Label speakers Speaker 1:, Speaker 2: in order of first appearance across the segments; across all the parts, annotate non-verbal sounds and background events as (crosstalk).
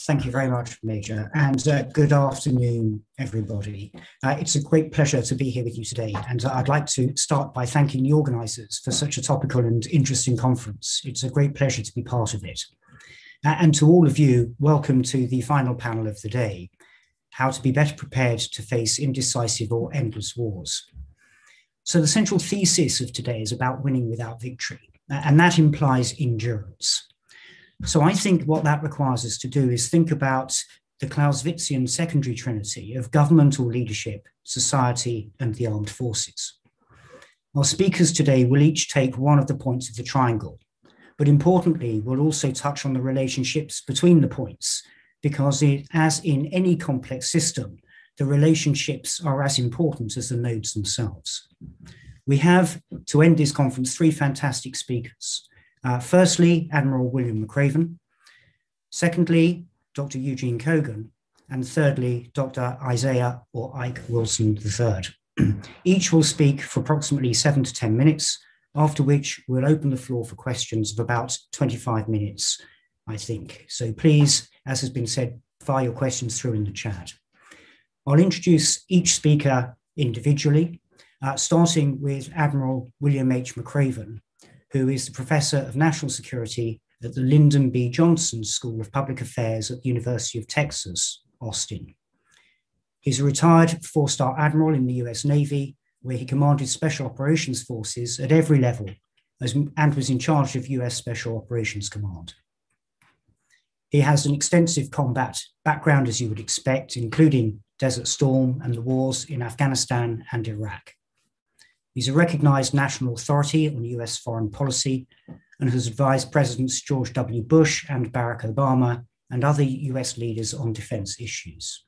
Speaker 1: Thank you very much, Major, and uh, good afternoon, everybody. Uh, it's a great pleasure to be here with you today, and uh, I'd like to start by thanking the organisers for such a topical and interesting conference. It's a great pleasure to be part of it. And to all of you, welcome to the final panel of the day, How to be Better Prepared to Face Indecisive or Endless Wars. So the central thesis of today is about winning without victory, and that implies endurance. So I think what that requires us to do is think about the Clausewitzian secondary trinity of governmental leadership, society, and the armed forces. Our speakers today will each take one of the points of the triangle, but importantly, we'll also touch on the relationships between the points, because it, as in any complex system, the relationships are as important as the nodes themselves. We have, to end this conference, three fantastic speakers. Uh, firstly, Admiral William McRaven. Secondly, Dr. Eugene Kogan. And thirdly, Dr. Isaiah or Ike Wilson III. (clears throat) Each will speak for approximately seven to 10 minutes, after which we'll open the floor for questions of about 25 minutes, I think. So please, as has been said, fire your questions through in the chat. I'll introduce each speaker individually, uh, starting with Admiral William H. McRaven, who is the Professor of National Security at the Lyndon B. Johnson School of Public Affairs at the University of Texas, Austin. He's a retired four star admiral in the US Navy, where he commanded special operations forces at every level as, and was in charge of US Special Operations Command. He has an extensive combat background, as you would expect, including Desert Storm and the wars in Afghanistan and Iraq. He's a recognized national authority on US foreign policy and has advised Presidents George W. Bush and Barack Obama and other US leaders on defense issues.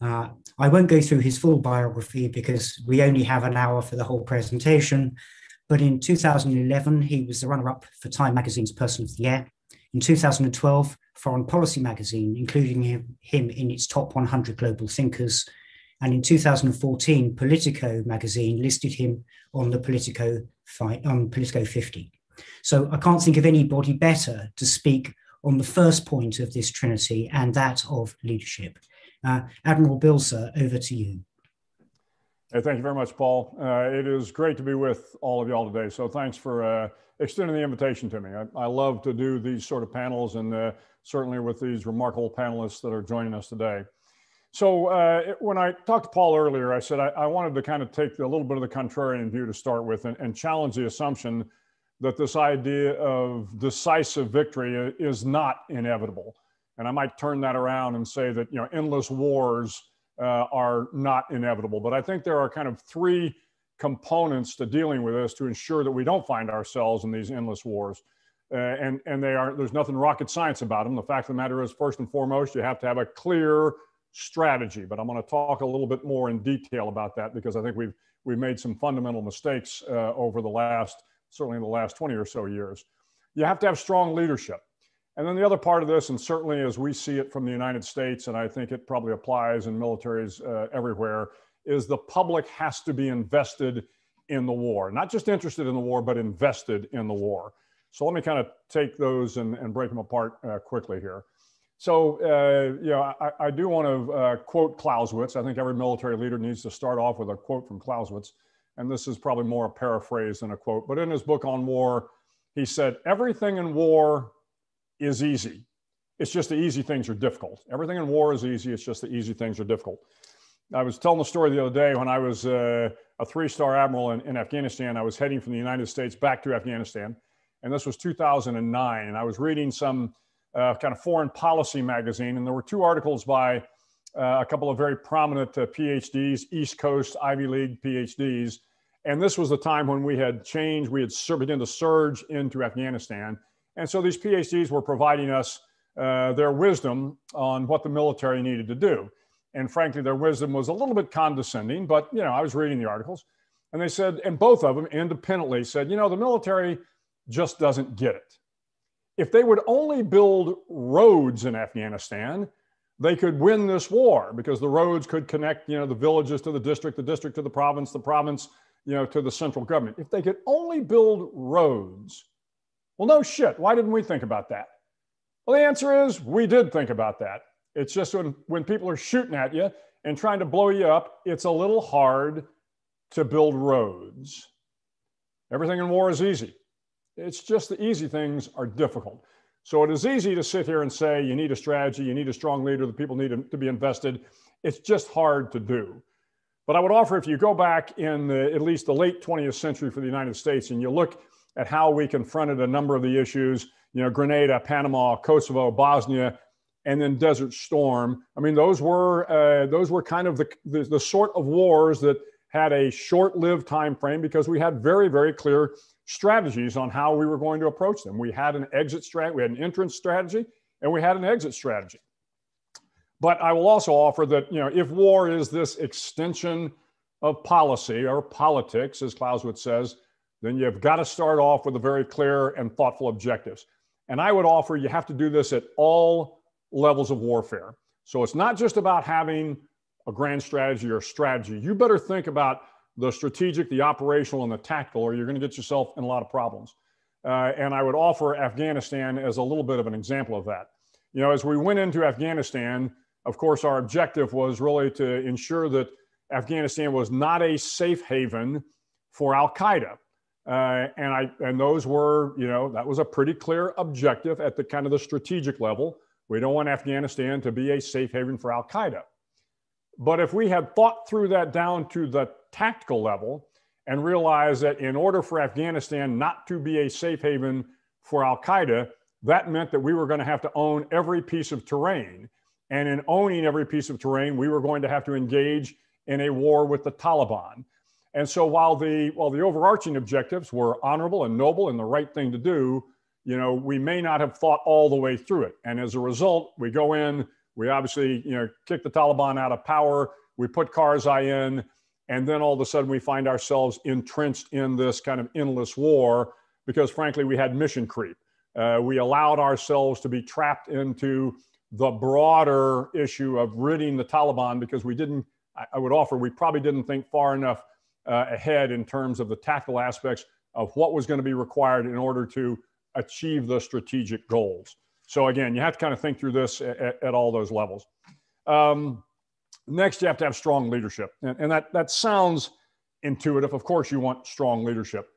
Speaker 1: Uh, I won't go through his full biography because we only have an hour for the whole presentation, but in 2011, he was the runner up for Time Magazine's Person of the Year. In 2012, Foreign Policy magazine, including him, him in its top 100 global thinkers, and in 2014, Politico magazine listed him on the Politico, um, Politico 50. So I can't think of anybody better to speak on the first point of this trinity and that of leadership. Uh, Admiral Bilser, over to you.
Speaker 2: Hey, thank you very much, Paul. Uh, it is great to be with all of y'all today. So thanks for uh, extending the invitation to me. I, I, love to do these sort of panels and uh, certainly with these remarkable panelists that are joining us today. So uh, when I talked to Paul earlier, I said I, I, wanted to kind of take a little bit of the contrarian view to start with and, and, challenge the assumption that this idea of decisive victory is not inevitable. And I might turn that around and say that you know endless wars uh, are not inevitable. But I think there are kind of three components to dealing with this to ensure that we don't find ourselves in these endless wars. Uh, and and they are there's nothing rocket science about them. The fact of the matter is, first and foremost, you have to have a clear strategy. But I'm going to talk a little bit more in detail about that because I think we've we've made some fundamental mistakes uh, over the last certainly in the last 20 or so years. You have to have strong leadership. And then the other part of this, and certainly as we see it from the United States, and I think it probably applies in militaries uh, everywhere, is the public has to be invested in the war, not just interested in the war, but invested in the war. So let me kind of take those and, and break them apart uh, quickly here. So, uh, you know, I, I do want to uh, quote Clausewitz. I think every military leader needs to start off with a quote from Clausewitz. And this is probably more a paraphrase than a quote. But in his book on war, he said, Everything in war is easy. It's just the easy things are difficult. Everything in war is easy. It's just the easy things are difficult. I was telling the story the other day when I was uh, a three star admiral in, in Afghanistan. I was heading from the United States back to Afghanistan. And this was 2009. And I was reading some uh, kind of foreign policy magazine, and there were two articles by uh, a couple of very prominent uh, PhDs, East Coast Ivy League PhDs. And this was the time when we had changed, we had begun to surge into Afghanistan. And so these PhDs were providing us uh, their wisdom on what the military needed to do. And frankly, their wisdom was a little bit condescending, but you know, I was reading the articles and they said, and both of them independently said, you know, the military just doesn't get it if they would only build roads in Afghanistan, they could win this war because the roads could connect, you know, the villages to the district, the district to the province, the province, you know, to the central government. If they could only build roads, well, no shit. Why didn't we think about that? Well, the answer is we did think about that. It's just when, when people are shooting at you and trying to blow you up, it's a little hard to build roads. Everything in war is easy. It's just the easy things are difficult. So it is easy to sit here and say you need a strategy, you need a strong leader, the people need to be invested. It's just hard to do. But I would offer if you go back in the, at least the late 20th century for the United States and you look at how we confronted a number of the issues, you know, Grenada, Panama, Kosovo, Bosnia, and then Desert Storm. I mean, those were uh, those were kind of the, the, the sort of wars that had a short-lived time frame because we had very very clear strategies on how we were going to approach them. We had an exit strategy, we had an entrance strategy, and we had an exit strategy. But I will also offer that you know if war is this extension of policy or politics, as Clausewitz says, then you've got to start off with a very clear and thoughtful objectives. And I would offer you have to do this at all levels of warfare. So it's not just about having a grand strategy or strategy. You better think about the strategic, the operational, and the tactical, or you're going to get yourself in a lot of problems. Uh, and I would offer Afghanistan as a little bit of an example of that. You know, as we went into Afghanistan, of course, our objective was really to ensure that Afghanistan was not a safe haven for Al Qaeda. Uh, and I and those were, you know, that was a pretty clear objective at the kind of the strategic level. We don't want Afghanistan to be a safe haven for Al Qaeda. But if we had thought through that down to the tactical level and realized that in order for Afghanistan not to be a safe haven for Al Qaeda, that meant that we were going to have to own every piece of terrain. And in owning every piece of terrain, we were going to have to engage in a war with the Taliban. And so while the while the overarching objectives were honorable and noble and the right thing to do, you know, we may not have thought all the way through it. And as a result, we go in, we obviously, you know, kick the Taliban out of power, we put Karzai in, and then all of a sudden we find ourselves entrenched in this kind of endless war because frankly we had mission creep. Uh, we allowed ourselves to be trapped into the broader issue of ridding the Taliban because we didn't, I would offer, we probably didn't think far enough uh, ahead in terms of the tactical aspects of what was going to be required in order to achieve the strategic goals. So again, you have to kind of think through this at, at all those levels. Um, next, you have to have strong leadership, and, and that that sounds intuitive. Of course, you want strong leadership,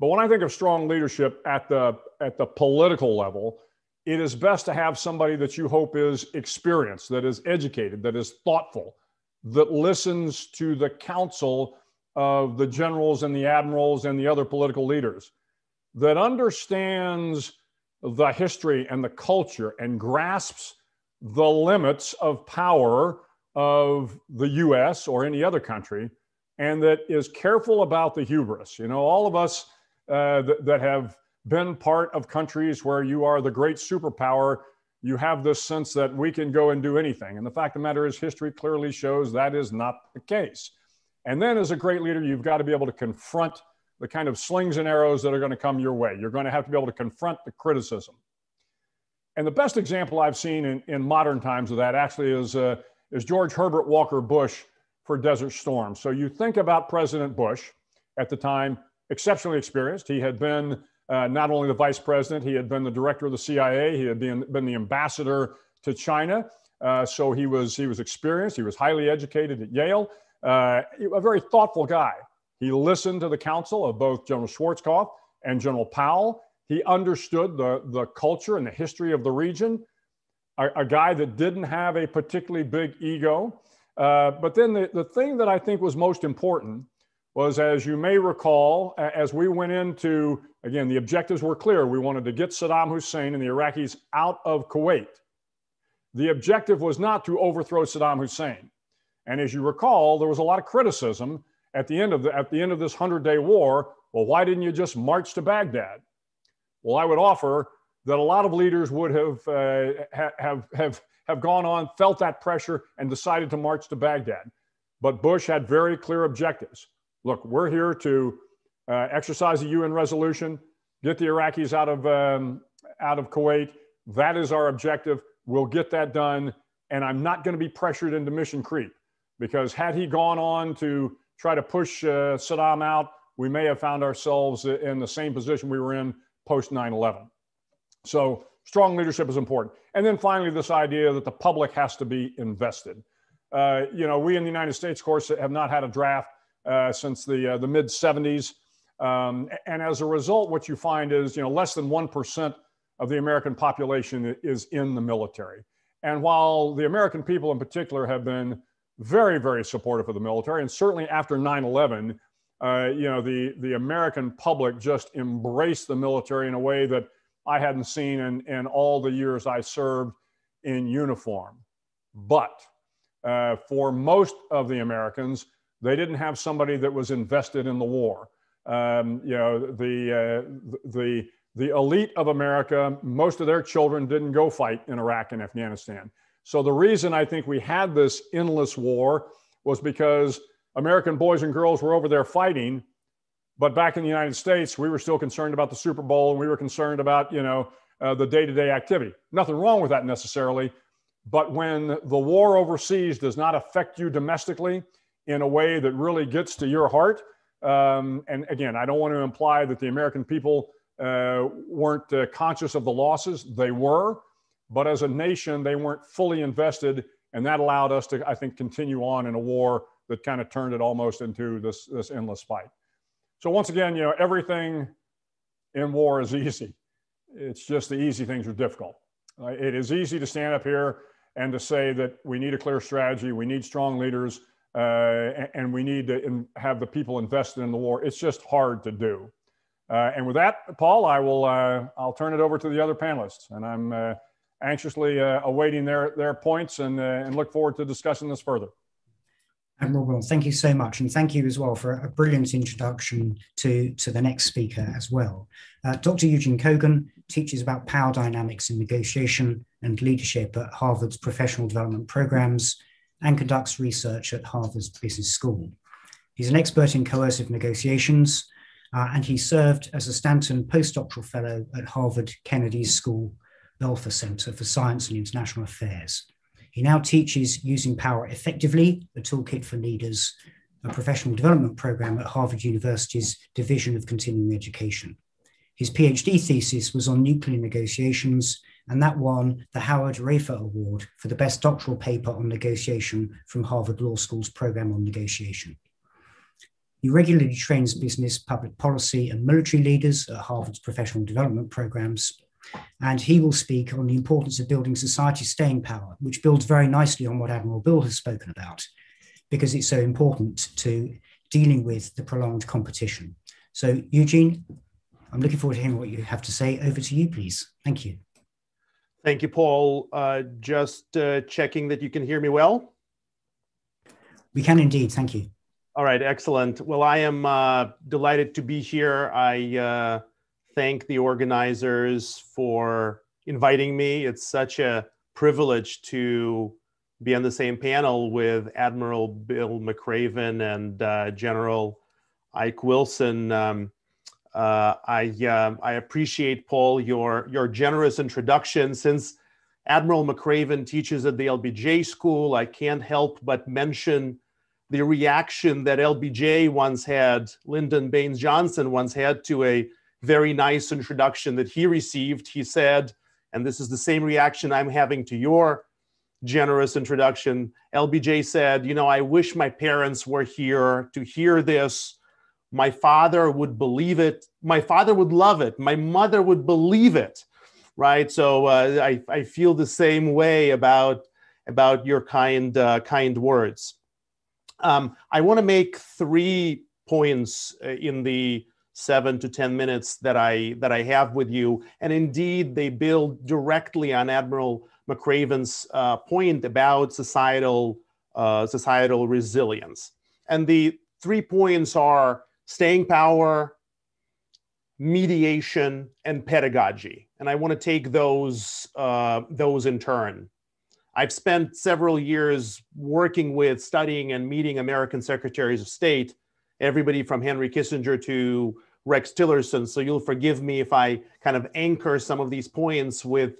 Speaker 2: but when I think of strong leadership at the at the political level, it is best to have somebody that you hope is experienced, that is educated, that is thoughtful, that listens to the counsel of the generals and the admirals and the other political leaders that understands the history and the culture and grasps the limits of power of the US or any other country and that is careful about the hubris. You know, all of us uh, th- that have been part of countries where you are the great superpower, you have this sense that we can go and do anything. And the fact of the matter is, history clearly shows that is not the case. And then, as a great leader, you've got to be able to confront the kind of slings and arrows that are going to come your way. You're going to have to be able to confront the criticism. And the best example I've seen in, in modern times of that actually is, uh, is George Herbert Walker Bush for Desert Storm. So you think about President Bush at the time, exceptionally experienced. He had been uh, not only the vice president, he had been the director of the CIA, he had been, been the ambassador to China. Uh, so he was, he was experienced, he was highly educated at Yale uh, a very thoughtful guy. He listened to the counsel of both General Schwarzkopf and General Powell. He understood the, the culture and the history of the region. A, a guy that didn't have a particularly big ego. Uh, but then the, the thing that I think was most important was, as you may recall, as we went into, again, the objectives were clear. We wanted to get Saddam Hussein and the Iraqis out of Kuwait. The objective was not to overthrow Saddam Hussein. And as you recall, there was a lot of criticism at the end of the, at the end of this 100-day war. Well, why didn't you just march to Baghdad? Well, I would offer that a lot of leaders would have uh, have have have gone on, felt that pressure, and decided to march to Baghdad. But Bush had very clear objectives. Look, we're here to uh, exercise a UN resolution, get the Iraqis out of um, out of Kuwait. That is our objective. We'll get that done, and I'm not going to be pressured into mission creep because had he gone on to try to push uh, Saddam out, we may have found ourselves in the same position we were in post 9 11. So strong leadership is important. And then finally, this idea that the public has to be invested. Uh, you know, we in the United States, of course, have not had a draft uh, since the uh, the mid 70s, um, and as a result, what you find is you know less than one percent of the American population is in the military. And while the American people in particular have been very, very supportive of the military, and certainly after 9 11, uh, you know, the, the American public just embraced the military in a way that I hadn't seen in, in all the years I served in uniform. But uh, for most of the Americans, they didn't have somebody that was invested in the war. Um, you know, the, uh, the, the elite of America, most of their children didn't go fight in Iraq and Afghanistan. So the reason I think we had this endless war was because American boys and girls were over there fighting, but back in the United States, we were still concerned about the Super Bowl and we were concerned about, you know, uh, the day-to-day activity. Nothing wrong with that necessarily, but when the war overseas does not affect you domestically in a way that really gets to your heart, um, and again, I don't want to imply that the American people uh, weren't uh, conscious of the losses. They were, but as a nation, they weren't fully invested, and that allowed us to, I think, continue on in a war that kind of turned it almost into this this endless fight. So once again, you know, everything in war is (laughs) easy. It's just the easy things are difficult. Uh, it is easy to stand up here and to say that we need a clear strategy, we need strong leaders, uh, and, and, we need to in, have the people invested in the war. It's just hard to do. Uh, and with that, Paul, I will uh, I'll turn it over to the other panelists, and I'm uh, anxiously uh, awaiting their their points and and look forward to discussing this further.
Speaker 1: Admiral Will, thank you so much, and thank you as well for a brilliant introduction to to the next speaker as well. Uh, Dr. Eugene Kogan teaches about power dynamics in negotiation and leadership at Harvard's professional development programs and conducts research at Harvard's Business School. He's an expert in coercive negotiations uh, and he served as a Stanton postdoctoral fellow at Harvard Kennedy School Belfer Center for Science and International Affairs. He now teaches Using Power Effectively, a toolkit for leaders, a professional development program at Harvard University's Division of Continuing Education. His PhD thesis was on nuclear negotiations, and that won the Howard Raiffa Award for the best doctoral paper on negotiation from Harvard Law School's program on negotiation. He regularly trains business, public policy, and military leaders at Harvard's professional development programs. And he will speak on the importance of building society staying power, which builds very nicely on what Admiral Bill has spoken about, because it's so important to dealing with the prolonged competition. So, Eugene, I'm looking forward to hearing what you have to say. Over to you, please. Thank you.
Speaker 3: Thank you, Paul. Uh, just uh, checking that you can hear me well.
Speaker 1: We can indeed. Thank you.
Speaker 3: All right, excellent. Well, I am uh, delighted to be here. I uh, thank the organizers for inviting me. It's such a privilege to be on the same panel with Admiral Bill McRaven and uh, General Ike Wilson. Um, uh, I uh, I appreciate Paul your your generous introduction. Since Admiral McRaven teaches at the LBJ School, I can't help but mention the reaction that LBJ once had, Lyndon Baines Johnson once had to a very nice introduction that he received. He said, and this is the same reaction I'm having to your generous introduction. LBJ said, You know, I wish my parents were here to hear this. My father would believe it. My father would love it. My mother would believe it. Right. So uh, I, I feel the same way about, about your kind, uh, kind words. Um, I want to make three points uh, in the seven to 10 minutes that I, that I have with you. And indeed, they build directly on Admiral McRaven's uh, point about societal, uh, societal resilience. And the three points are staying power, mediation, and pedagogy. And I want to take those, uh, those in turn. I've spent several years working with, studying, and meeting American secretaries of state, everybody from Henry Kissinger to Rex Tillerson. So you'll forgive me if I kind of anchor some of these points with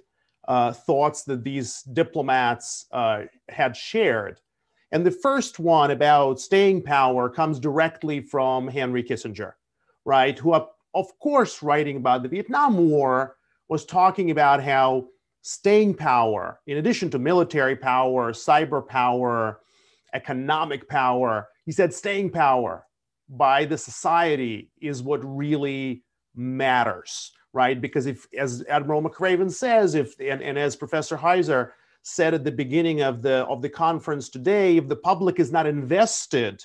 Speaker 3: uh, thoughts that these diplomats uh, had shared. And the first one about staying power comes directly from Henry Kissinger, right? Who, of course, writing about the Vietnam War, was talking about how staying power, in addition to military power, cyber power, economic power, he said staying power by the society is what really matters, right? Because if, as Admiral McRaven says, if and, and as Professor Heuser said at the beginning of the of the conference today, if the public is not invested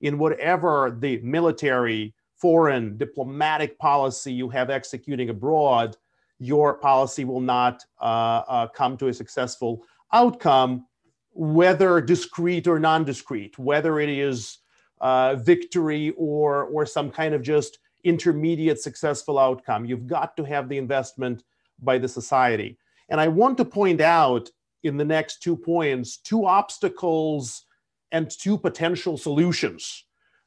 Speaker 3: in whatever the military, foreign, diplomatic policy you have executing abroad, your policy will not uh, uh, come to a successful outcome, whether discrete or non-discrete, whether it is uh, victory or or some kind of just intermediate successful outcome. You've got to have the investment by the society. And I want to point out in the next two points two obstacles and two potential solutions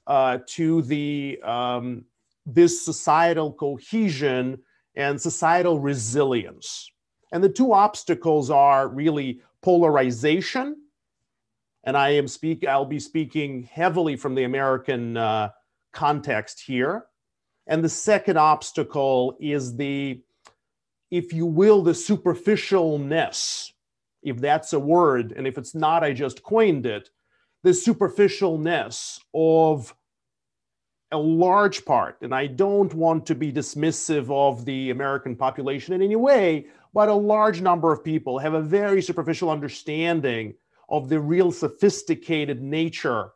Speaker 3: uh, to the um, this societal cohesion and societal resilience. And the two obstacles are really polarization, and I am speak I'll be speaking heavily from the American uh, context here. And the second obstacle is the, if you will, the superficialness, if that's a word, and if it's not, I just coined it, the superficialness of a large part, and I don't want to be dismissive of the American population in any way, but a large number of people have a very superficial understanding of the real sophisticated nature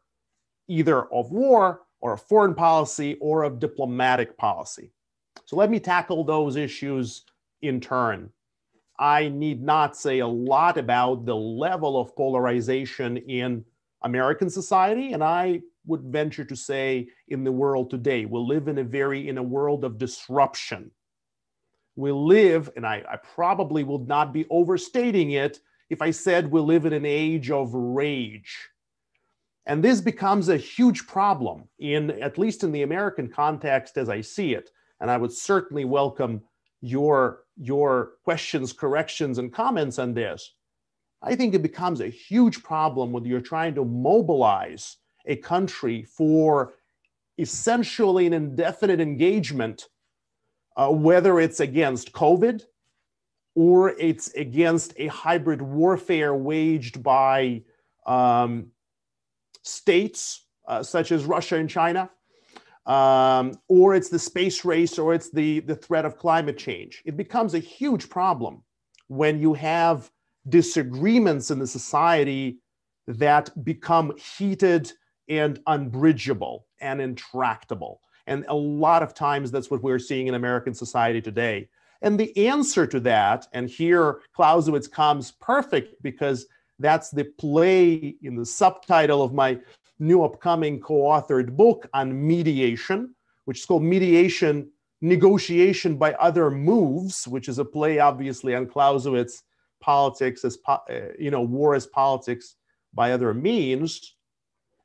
Speaker 3: either of war or of foreign policy or of diplomatic policy. So let me tackle those issues in turn. I need not say a lot about the level of polarization in American society, and I would venture to say in the world today. We live in a very in a world of disruption. We live, and I, I probably would not be overstating it if I said we live in an age of rage. And this becomes a huge problem in at least in the American context as I see it. And I would certainly welcome your your questions, corrections, and comments on this. I think it becomes a huge problem when you're trying to mobilize a country for essentially an indefinite engagement, uh, whether it's against COVID or it's against a hybrid warfare waged by um, states uh, such as Russia and China, um, or it's the space race, or it's the, the threat of climate change. It becomes a huge problem when you have disagreements in the society that become heated and unbridgeable and intractable. And a lot of times that's what we're seeing in American society today. And the answer to that, and here Clausewitz comes perfect because that's the play in the subtitle of my new upcoming co authored book on mediation, which is called Mediation Negotiation by Other Moves, which is a play, obviously, on Clausewitz politics as, uh, you know, war as politics by other means.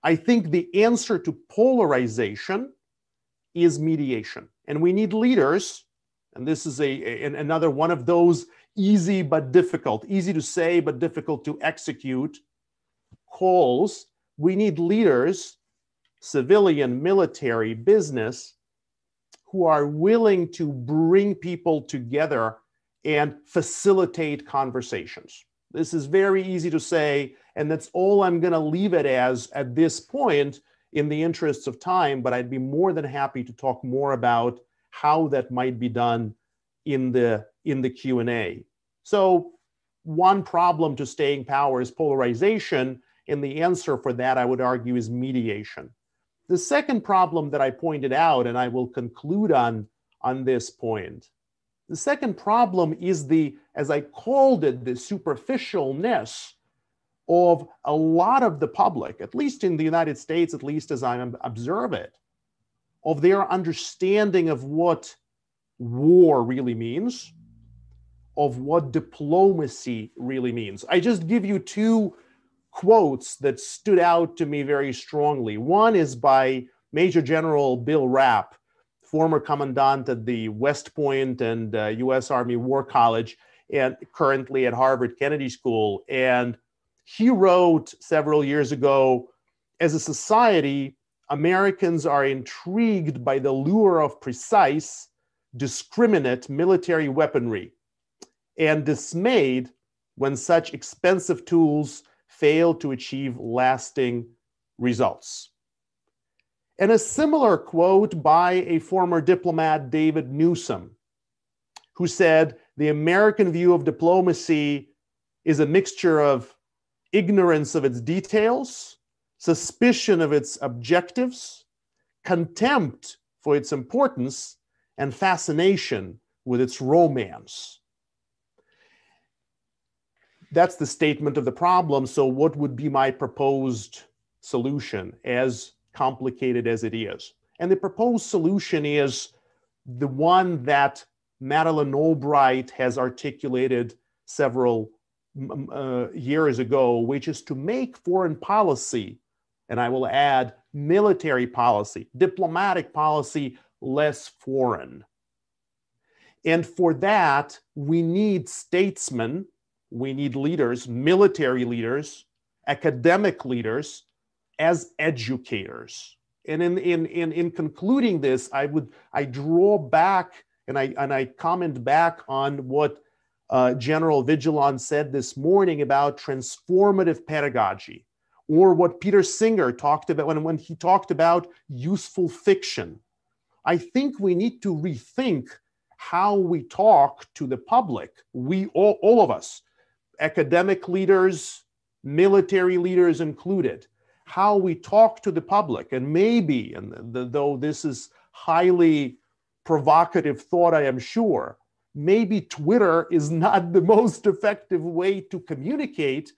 Speaker 3: I think the answer to polarization is mediation. And we need leaders, and this is a, a, another one of those easy but difficult, easy to say but difficult to execute calls. We need leaders, civilian, military, business, who are willing to bring people together and facilitate conversations. This is very easy to say, and that's all I'm going to leave it as at this point in the interests of time, but I'd be more than happy to talk more about how that might be done in the in the Q&A. So one problem to staying power is polarization, and the answer for that I would argue is mediation. The second problem that I pointed out and I will conclude on on this point the second problem is the, as I called it, the superficialness of a lot of the public, at least in the United States, at least as I observe it, of their understanding of what war really means, of what diplomacy really means. I just give you two quotes that stood out to me very strongly. One is by Major General Bill Rapp, former commandant at the West Point and uh, U.S. Army War College, and currently at Harvard Kennedy School. And he wrote several years ago As a society, Americans are intrigued by the lure of precise, discriminate military weaponry, and dismayed when such expensive tools fail to achieve lasting results. And a similar quote by a former diplomat, David Newsom, who said, The American view of diplomacy is a mixture of ignorance of its details, suspicion of its objectives, contempt for its importance, and fascination with its romance. That's the statement of the problem. So, what would be my proposed solution, as complicated as it is? And the proposed solution is the one that Madeleine Albright has articulated several uh, years ago, which is to make foreign policy, and I will add military policy, diplomatic policy, less foreign. And for that, we need statesmen, we need leaders, military leaders, academic leaders, as educators. And in, in, in, in concluding this, I would I draw back and I and I comment back on what uh, General Vigilon said this morning about transformative pedagogy, or what Peter Singer talked about when, when he talked about useful fiction. I think we need to rethink how we talk to the public, we all, all of us, academic leaders, military leaders included, how we talk to the public. And maybe, and the, though this is highly provocative thought, I am sure, maybe Twitter is not the (laughs) most effective way to communicate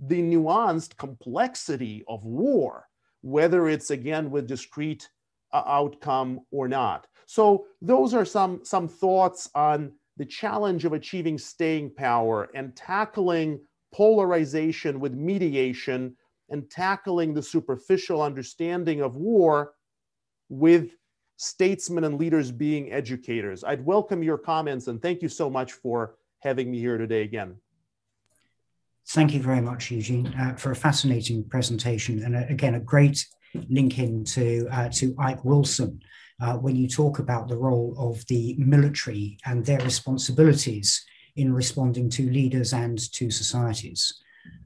Speaker 3: the nuanced complexity of war, whether it's again with discrete uh, outcome or not. So those are some, some thoughts on the challenge of achieving staying power and tackling polarization with mediation and tackling the superficial understanding of war with statesmen and leaders being educators. I'd welcome your comments and thank you so much for having me here today again.
Speaker 1: Thank you very much, Eugene, uh, for a fascinating presentation and uh, again a great link into uh, to Ike Wilson, uh, when you talk about the role of the military and their responsibilities in responding to leaders and to societies.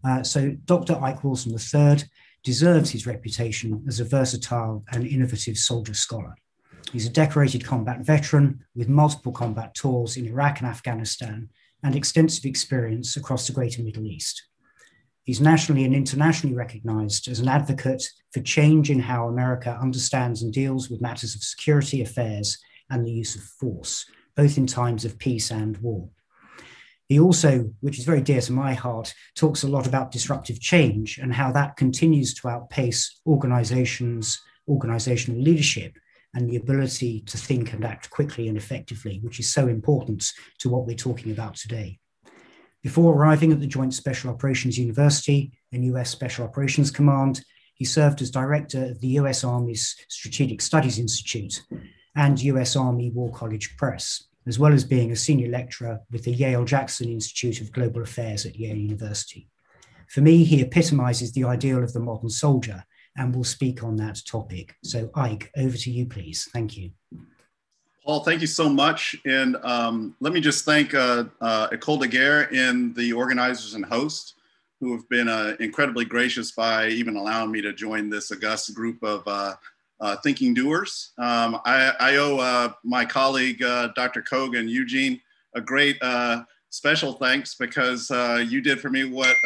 Speaker 1: Uh, so, Dr. Ike Wilson III deserves his reputation as a versatile and innovative soldier scholar. He's a decorated combat veteran with multiple combat tours in Iraq and Afghanistan and extensive experience across the greater Middle East. He's nationally and internationally recognized as an advocate for change in how America understands and deals with matters of security affairs and the use of force, both in times of peace and war. He also, which is very dear to my heart, talks a lot about disruptive change and how that continues to outpace organizations, organizational leadership, and the ability to think and act quickly and effectively, which is so important to what we're talking about today. Before arriving at the Joint Special Operations University and US Special Operations Command, he served as director of the US Army's Strategic Studies Institute and US Army War College Press, as well as being a senior lecturer with the Yale Jackson Institute of Global Affairs at Yale University. For me, he epitomizes the ideal of the modern soldier and will speak on that topic. So, Ike, over to you, please. Thank you.
Speaker 4: Paul, thank you so much. And um, let me just thank uh, uh, Ecole de Guerre and the organizers and hosts who have been uh, incredibly gracious by even allowing me to join this august group of uh, uh, thinking doers. Um, I, I, owe uh, my colleague, Dr. Kogan, Eugene, a great special thanks because you did for me what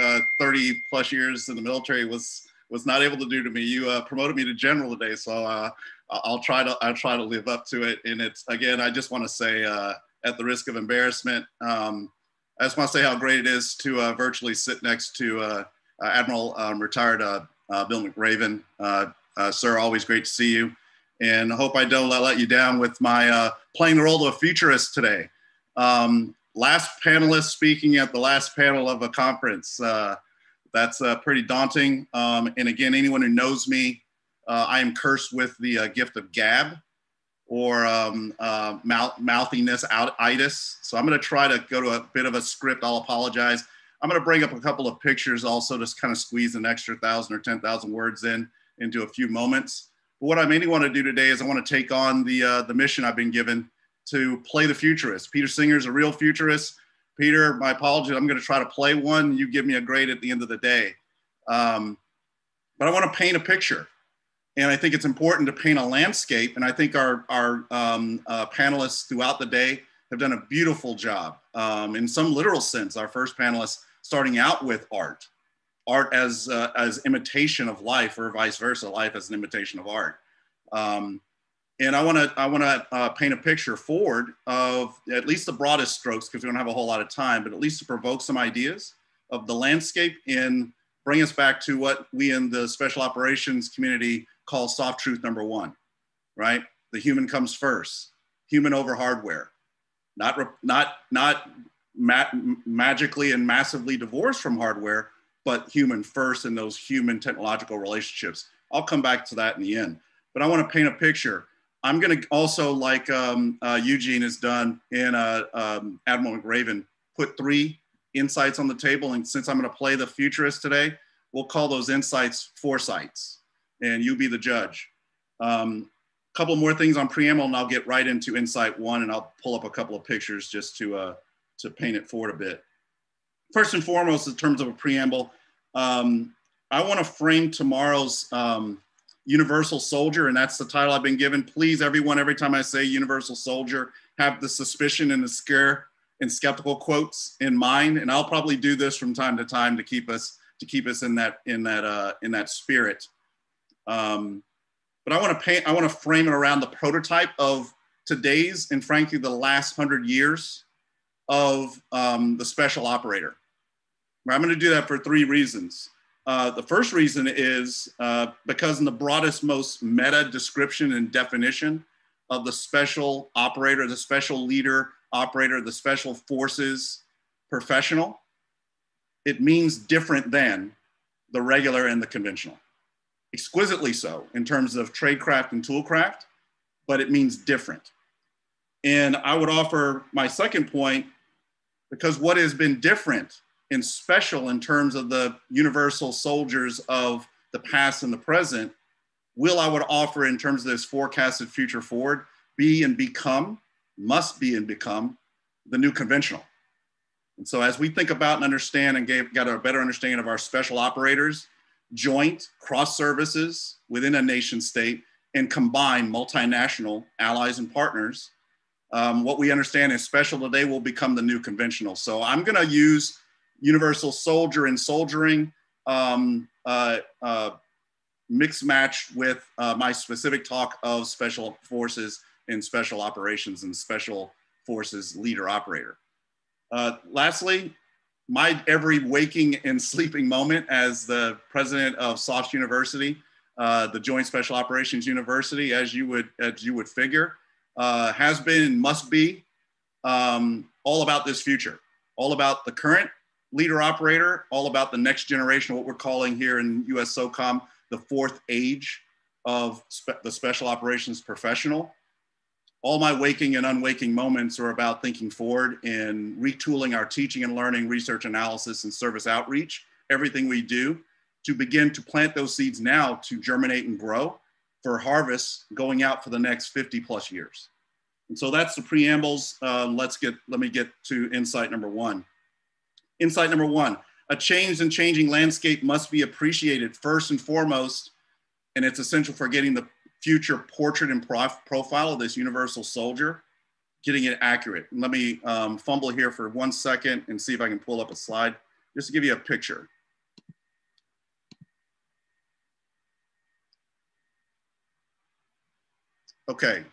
Speaker 4: 30 plus years in the military was was not able to do to me. You promoted me to general today, so I'll try to I'll try to live up to it. And it's again, I just want to say, uh, at the risk of embarrassment, um, I just want to say how great it is to uh, virtually sit next to uh, uh Admiral um, retired uh, uh, Bill McRaven. sir, always great to see you, and I hope I don't let you down with my playing the role of a futurist today. Um, last panelist speaking at the last panel of a conference. That's pretty daunting. Um, and again, anyone who knows me uh, I am cursed with the uh, gift of gab or um, uh, mouth, mouthiness, out, itis. So I'm going to try to go to a bit of a script. I'll apologize. I'm going to bring up a couple of pictures also, just kind of squeeze an extra thousand or 10,000 words in into a few moments. But what I mainly want to do today is I want to take on the, uh, the mission I've been given to play the futurist. Peter Singer is a real futurist. Peter, my apologies. I'm going to try to play one. You give me a grade at the end of the day. Um, but I want to paint a picture. And I think it's important to paint a landscape. And I think our, our um, uh, panelists throughout the day have done a beautiful job. Um, in some literal sense, our first panelist starting out with art, art as, uh, as imitation of life or vice versa, life as an imitation of art. Um, and I want to I want to uh, paint a picture forward of at least the broadest strokes because we don't have a whole lot of time, but at least to provoke some ideas of the landscape and bring us back to what we in the special operations community call SOF truth number one, right? The human comes first, human over hardware, not not not ma magically and massively divorced from hardware, but human first in those human technological relationships. I'll come back to that in the end, but I want to paint a picture I'm going to also, like um, uh, Eugene has done in uh, um, Admiral McRaven, put three insights on the table. And since I'm going to play the futurist today, we'll call those insights foresights, and you be the judge. A um, couple more things on preamble, and I'll get right into insight one, and I'll pull up a couple of pictures just to uh, to paint it forward a bit. First and foremost, in terms of a preamble, um, I want to frame tomorrow's um, Universal Soldier, and that's the title I've been given. Please, everyone, every time I say Universal Soldier, have the suspicion and the scare and skeptical quotes in mind. And I'll probably do this from time to time to keep us to keep us in that in that uh, in that spirit. Um, but I want to paint. I want to frame it around the prototype of today's and frankly the last hundred years of um, the special operator. I'm going to do that for three reasons. Uh, the first reason is uh, because in the broadest, most meta description and definition of the special operator, the special leader operator, the special forces professional, it means different than the regular and the conventional. Exquisitely so in terms of tradecraft and toolcraft, but it means different. And I would offer my second point because what has been different and special in terms of the universal soldiers of the past and the present will I would offer in terms of this forecasted future forward be and become, must be and become the new conventional. And so as we think about and understand and get, got a better understanding of our special operators, joint cross services within a nation state and combine multinational allies and partners, um, what we understand is special today will become the new conventional. So I'm gonna use universal soldier and soldiering um, uh, uh, mixed match with uh, my specific talk of special forces and special operations and special forces leader operator. Uh, lastly, my every waking and sleeping moment as the president of Soft University, uh, the Joint Special Operations University, as you would as you would figure, uh, has been and must be um, all about this future, all about the current leader operator, all about the next generation, what we're calling here in US SOCOM, the fourth age of spe the special operations professional. All my waking and unwaking moments are about thinking forward and retooling our teaching and learning, research analysis, and service outreach, everything we do to begin to plant those seeds now to germinate and grow for harvest going out for the next 50 plus years. And so that's the preambles. Uh, let's get, let me get to insight number one. Insight number one, a changed and changing landscape must be appreciated first and foremost, and it's essential for getting the future portrait and prof profile of this universal soldier, getting it accurate. Let me um, fumble here for one second and see if I can pull up a slide, just to give you a picture. Okay,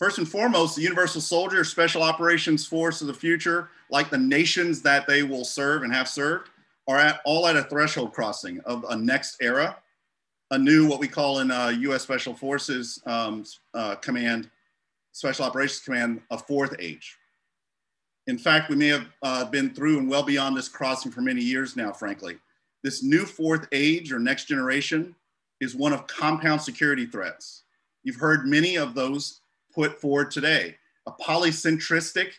Speaker 4: First and foremost, the Universal Soldier Special Operations Force of the future, like the nations that they will serve and have served, are at, all at a threshold crossing of a next era, a new, what we call in uh, US Special Forces um, uh, Command, Special Operations Command, a fourth age. In fact, we may have uh, been through and well beyond this crossing for many years now, frankly. This new fourth age or next generation is one of compound security threats. You've heard many of those put forward today a polycentristic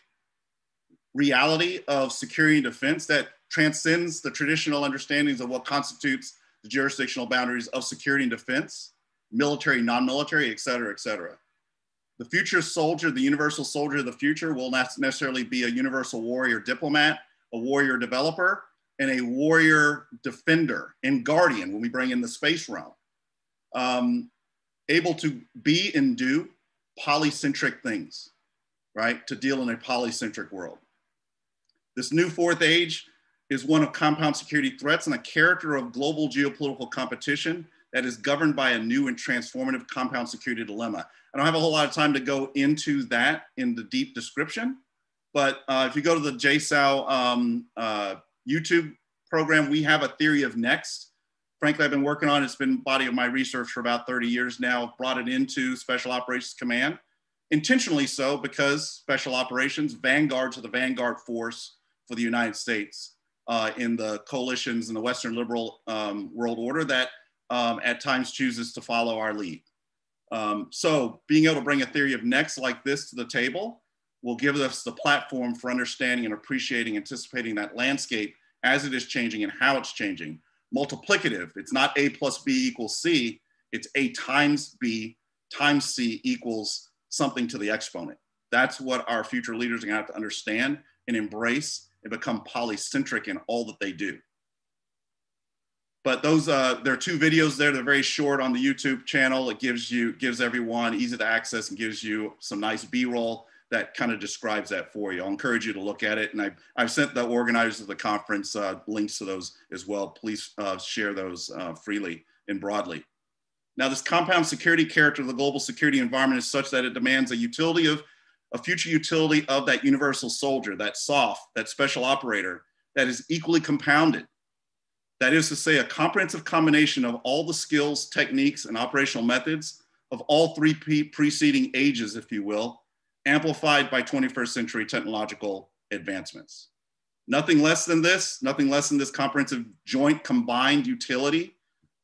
Speaker 4: reality of security and defense that transcends the traditional understandings of what constitutes the jurisdictional boundaries of security and defense, military, non military, et cetera, et cetera. The future soldier, the universal soldier of the future will not necessarily be a universal warrior diplomat, a warrior developer, and a warrior defender and guardian when we bring in the space realm. Um, able to be and do polycentric things, right? To deal in a polycentric world. This new fourth age is one of compound security threats and a character of global geopolitical competition that is governed by a new and transformative compound security dilemma. I don't have a whole lot of time to go into that in the deep description, but uh, if you go to the JSOU um, uh, YouTube program, we have a theory of next. Frankly, I've been working on it. It's been body of my research for about 30 years now. Brought it into Special Operations Command, intentionally so because Special Operations, vanguard to the vanguard force for the United States uh, in the coalitions in the Western liberal um, world order that um, at times chooses to follow our lead. Um, so being able to bring a theory of next like this to the table will give us the platform for understanding and appreciating, anticipating that landscape as it is changing and how it's changing. Multiplicative, it's not A plus B equals C, it's A times B times C equals something to the exponent. That's what our future leaders are gonna have to understand and embrace and become polycentric in all that they do. But those, uh, there are two videos there. They're very short on the YouTube channel. It gives you, gives everyone easy to access and gives you some nice B-roll that kind of describes that for you. I'll encourage you to look at it. And I, I've sent the organizers of the conference uh, links to those as well. Please uh, share those uh, freely and broadly. Now, this compound security character of the global security environment is such that it demands a utility of a future utility of that universal soldier, that SOF, that special operator that is equally compounded. That is to say, a comprehensive combination of all the skills, techniques, and operational methods of all three preceding ages, if you will, amplified by 21st century technological advancements. Nothing less than this, nothing less than this comprehensive joint combined utility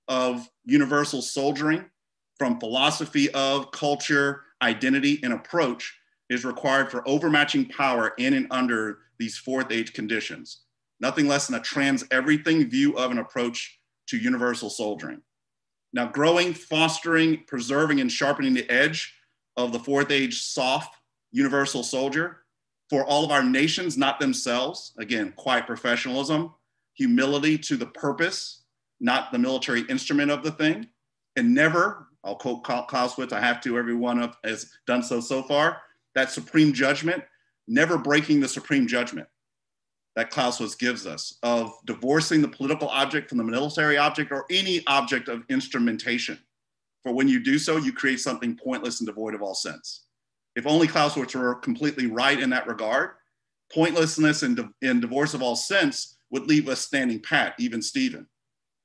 Speaker 4: of universal soldiering from philosophy of culture, identity, and approach is required for overmatching power in and under these fourth age conditions. Nothing less than a trans everything view of an approach to universal soldiering. Now, growing, fostering, preserving, and sharpening the edge of the fourth age SOF universal soldier for all of our nations, not themselves. Again, quiet professionalism, humility to the purpose, not the military instrument of the thing, and never, I'll quote Clausewitz, I have to, everyone has done so so far, that supreme judgment, never breaking the supreme judgment that Clausewitz gives us of divorcing the political object from the military object or any object of instrumentation. For when you do so, you create something pointless and devoid of all sense. If only Clausewitz were completely right in that regard, pointlessness and, and divorce of all sense would leave us standing pat, even Stephen.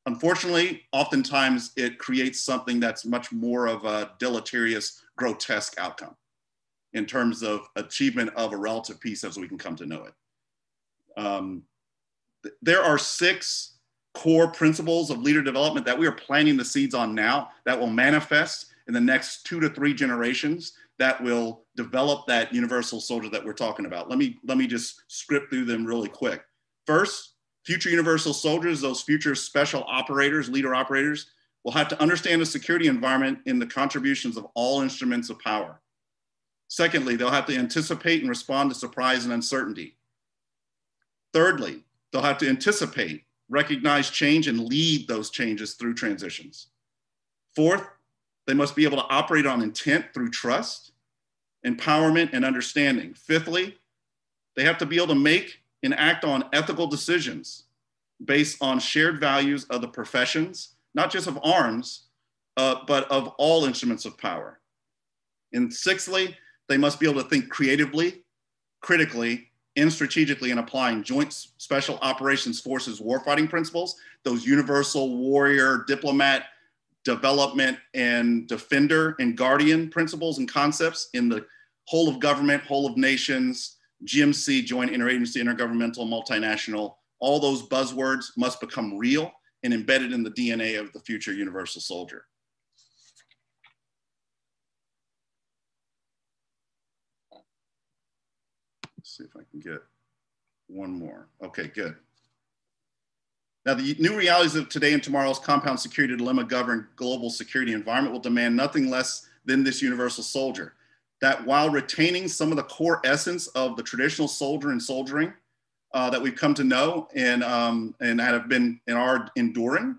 Speaker 4: Unfortunately, oftentimes it creates something that's much more of a deleterious, grotesque outcome in terms of achievement of a relative peace as we can come to know it. Um, th there are six core principles of leader development that we are planting the seeds on now that will manifest in the next two to three generations that will develop that universal soldier that we're talking about. Let me, let me just script through them really quick. First, future universal soldiers, those future special operators, leader operators, will have to understand the security environment in the contributions of all instruments of power. Secondly, they'll have to anticipate and respond to surprise and uncertainty. Thirdly, they'll have to anticipate, recognize change, and lead those changes through transitions. Fourth, they must be able to operate on intent through trust, empowerment, and understanding. Fifthly, they have to be able to make and act on ethical decisions based on shared values of the professions, not just of arms, uh, but of all instruments of power. And sixthly, they must be able to think creatively, critically, and strategically in applying joint special operations forces warfighting principles, those universal warrior, diplomat, development, and defender and guardian principles and concepts in the whole of government, whole of nations, GMC, joint interagency, intergovernmental, multinational, all those buzzwords must become real and embedded in the DNA of the future universal soldier. Let's see if I can get one more. Okay, good. Now, the new realities of today and tomorrow's compound security dilemma govern global security environment will demand nothing less than this universal soldier. that while retaining some of the core essence of the traditional soldier and soldiering uh, that we've come to know and, um, and have been in our enduring,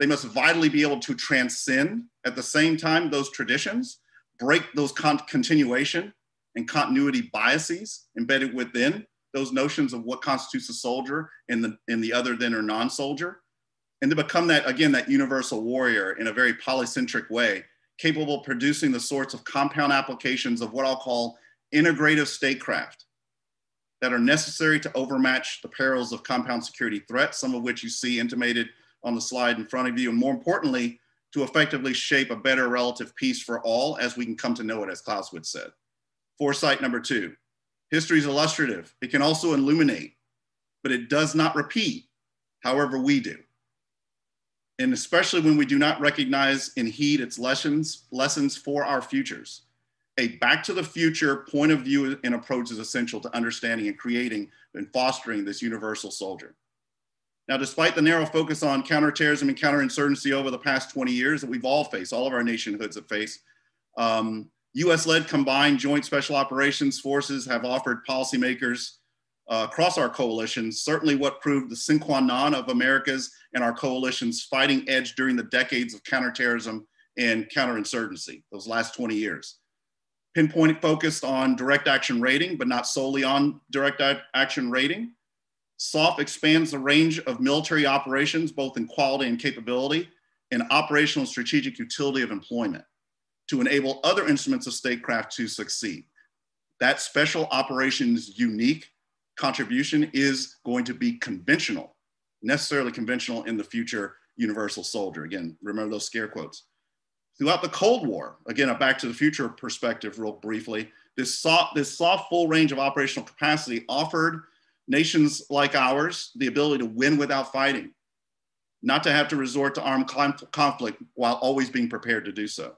Speaker 4: they must vitally be able to transcend at the same time those traditions, break those con- continuation and continuity biases embedded within those notions of what constitutes a soldier and the, and the other than or non-soldier, and to become that, again, that universal warrior in a very polycentric way, capable of producing the sorts of compound applications of what I'll call integrative statecraft that are necessary to overmatch the perils of compound security threats, some of which you see intimated on the slide in front of you, and more importantly, to effectively shape a better relative peace for all as we can come to know it, as Clausewitz said. Foresight number two, history is illustrative. It can also illuminate, but it does not repeat, however we do. And especially when we do not recognize and heed its lessons, lessons for our futures. A back to the future point of view and approach is essential to understanding and creating and fostering this universal soldier. Now, despite the narrow focus on counterterrorism and counterinsurgency over the past 20 years that we've all faced, all of our nationhoods have faced, um, US led combined joint special operations forces have offered policymakers uh, across our coalition certainly what proved the sine qua non of America's and our coalition's fighting edge during the decades of counterterrorism and counterinsurgency, those last 20 years. Pinpoint focused on direct action raiding, but not solely on direct action raiding. SOF expands the range of military operations, both in quality and capability, and operational strategic utility of employment to enable other instruments of statecraft to succeed. That special operations unique contribution is going to be conventional, necessarily conventional in the future universal soldier. Again, remember those scare quotes. Throughout the Cold War, again, a back to the future perspective real briefly, this soft, this SOF full range of operational capacity offered nations like ours the ability to win without fighting, not to have to resort to armed conflict while always being prepared to do so.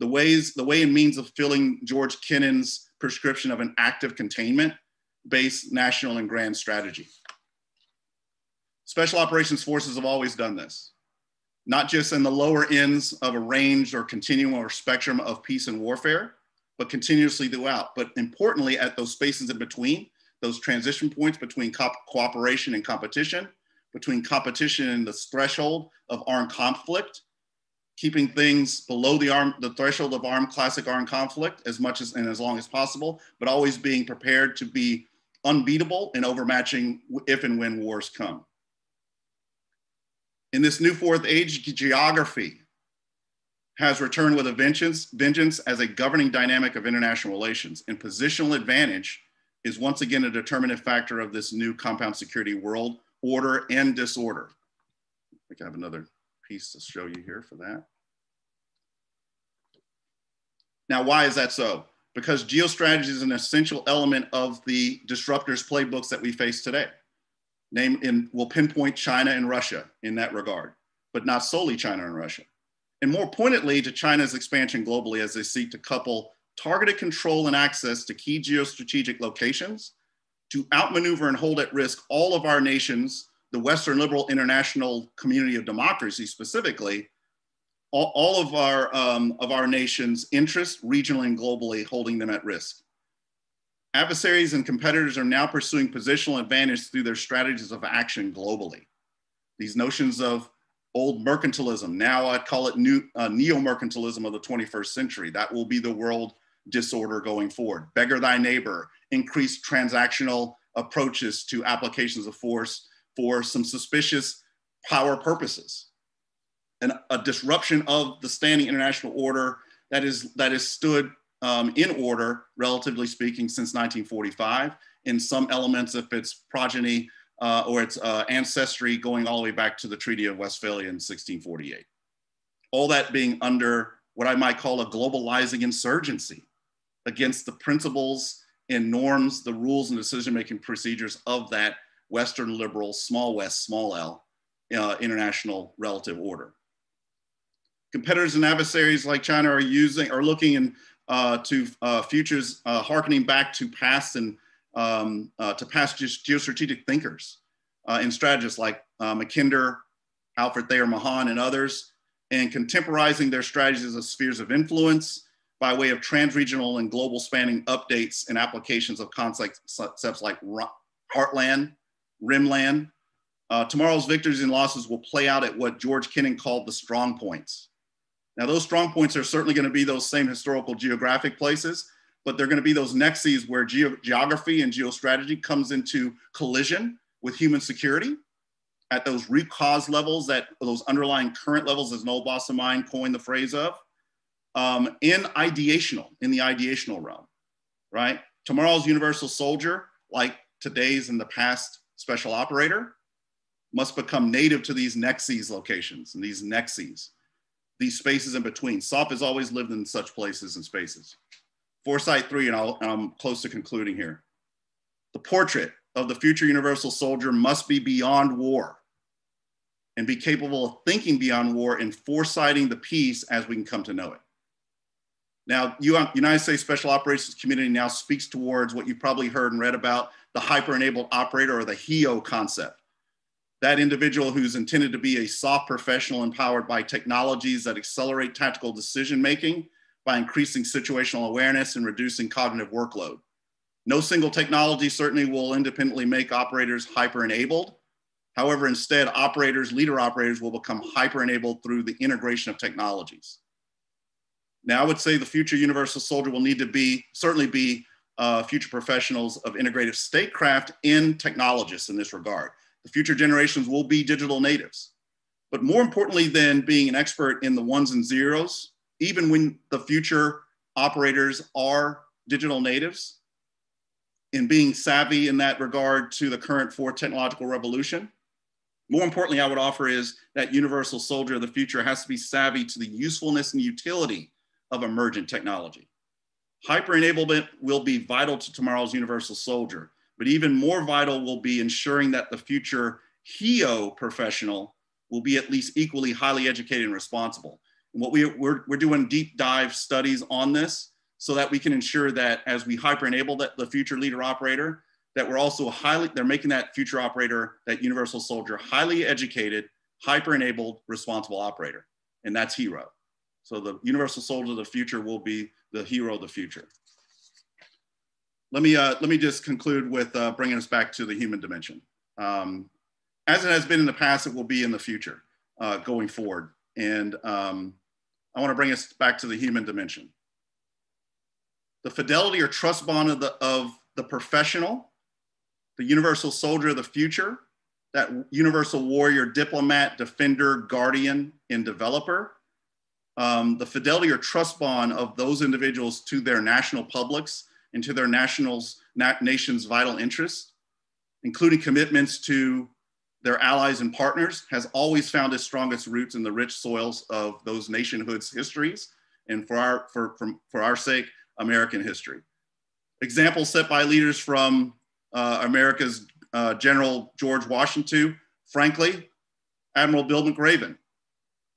Speaker 4: The ways, the way and means of filling George Kennan's prescription of an active containment based national and grand strategy. Special operations forces have always done this, not just in the lower ends of a range or continuum or spectrum of peace and warfare, but continuously throughout. But importantly, at those spaces in between, those transition points between co cooperation and competition, between competition and the threshold of armed conflict, keeping things below the arm, the threshold of armed classic armed conflict as much as and as long as possible, but always being prepared to be unbeatable and overmatching if and when wars come. In this new fourth age, geography has returned with a vengeance, vengeance as a governing dynamic of international relations, and positional advantage is once again a determinant factor of this new compound security world order and disorder. I can have another piece to show you here for that. Now, why is that so? Because geostrategy is an essential element of the disruptors playbooks that we face today. Name in will pinpoint China and Russia in that regard, but not solely China and Russia. And more pointedly to China's expansion globally as they seek to couple targeted control and access to key geostrategic locations to outmaneuver and hold at risk all of our nations, the Western liberal international community of democracy specifically, all, all of, our, um, of our nation's interests, regionally and globally, holding them at risk. Adversaries and competitors are now pursuing positional advantage through their strategies of action globally. These notions of old mercantilism, now I'd call it new, uh, neo-mercantilism of the 21st century. That will be the world disorder going forward. Beggar thy neighbor, increased transactional approaches to applications of force for some suspicious power purposes. And a disruption of the standing international order that is that is stood um, in order, relatively speaking, since 1945, in some elements of its progeny uh, or its uh, ancestry going all the way back to the Treaty of Westphalia in 1648. All that being under what I might call a globalizing insurgency against the principles and norms, the rules and decision-making procedures of that Western liberal, small west, small l, uh, international relative order. Competitors and adversaries like China are using, are looking in, uh, to uh, futures uh, harkening back to past and um, uh, to past geostrategic thinkers uh, and strategists like Mackinder, Alfred Thayer Mahan, and others, and contemporizing their strategies as spheres of influence, by way of trans-regional and global spanning updates and applications of concepts like heartland, rimland. Uh, tomorrow's victories and losses will play out at what George Kennan called the strong points. Now, those strong points are certainly going to be those same historical geographic places, but they're going to be those nexes where ge geography and geostrategy comes into collision with human security at those root cause levels, that those underlying current levels, as Noel boss of mine coined the phrase of, um, in ideational, in the ideational realm, right? Tomorrow's universal soldier, like today's and the past special operator, must become native to these nexes locations and these nexes, these spaces in between. SOF has always lived in such places and spaces. Foresight three, and, i am close to concluding here. The portrait of the future universal soldier must be beyond war and be capable of thinking beyond war and foresighting the peace as we can come to know it. Now, United States Special Operations Community now speaks towards what you've probably heard and read about the hyper-enabled operator or the HEO concept. That individual who's intended to be a SOF professional empowered by technologies that accelerate tactical decision-making by increasing situational awareness and reducing cognitive workload. No single technology certainly will independently make operators hyper-enabled. However, instead, operators, leader operators will become hyper-enabled through the integration of technologies. Now, I would say the future universal soldier will need to be, certainly be uh, future professionals of integrative statecraft and technologists in this regard. The future generations will be digital natives. But more importantly than being an expert in the ones and zeros, even when the future operators are digital natives, in being savvy in that regard to the current fourth technological revolution, more importantly, I would offer is that universal soldier of the future has to be savvy to the usefulness and utility of emergent technology. Hyper enablement will be vital to tomorrow's universal soldier, but even more vital will be ensuring that the future HEO professional will be at least equally highly educated and responsible. And what we, we're, we're doing deep dive studies on this so that we can ensure that as we hyper enable that the future leader operator, that we're also highly, they're making that future operator, that universal soldier, highly educated, hyper enabled, responsible operator. And that's HERO. So the universal soldier of the future will be the hero of the future. Let me, uh, let me just conclude with uh, bringing us back to the human dimension. Um, as it has been in the past, it will be in the future uh, going forward. And um, I wanna bring us back to the human dimension. The fidelity or trust bond of the, of the professional, the universal soldier of the future, that universal warrior, diplomat, defender, guardian, and developer um, the fidelity or trust bond of those individuals to their national publics and to their nationals, nation's vital interests, including commitments to their allies and partners, has always found its strongest roots in the rich soils of those nationhoods' histories, and for our, for, from, for our sake, American history. Examples set by leaders from uh, America's uh, General George Washington, frankly, Admiral Bill McRaven,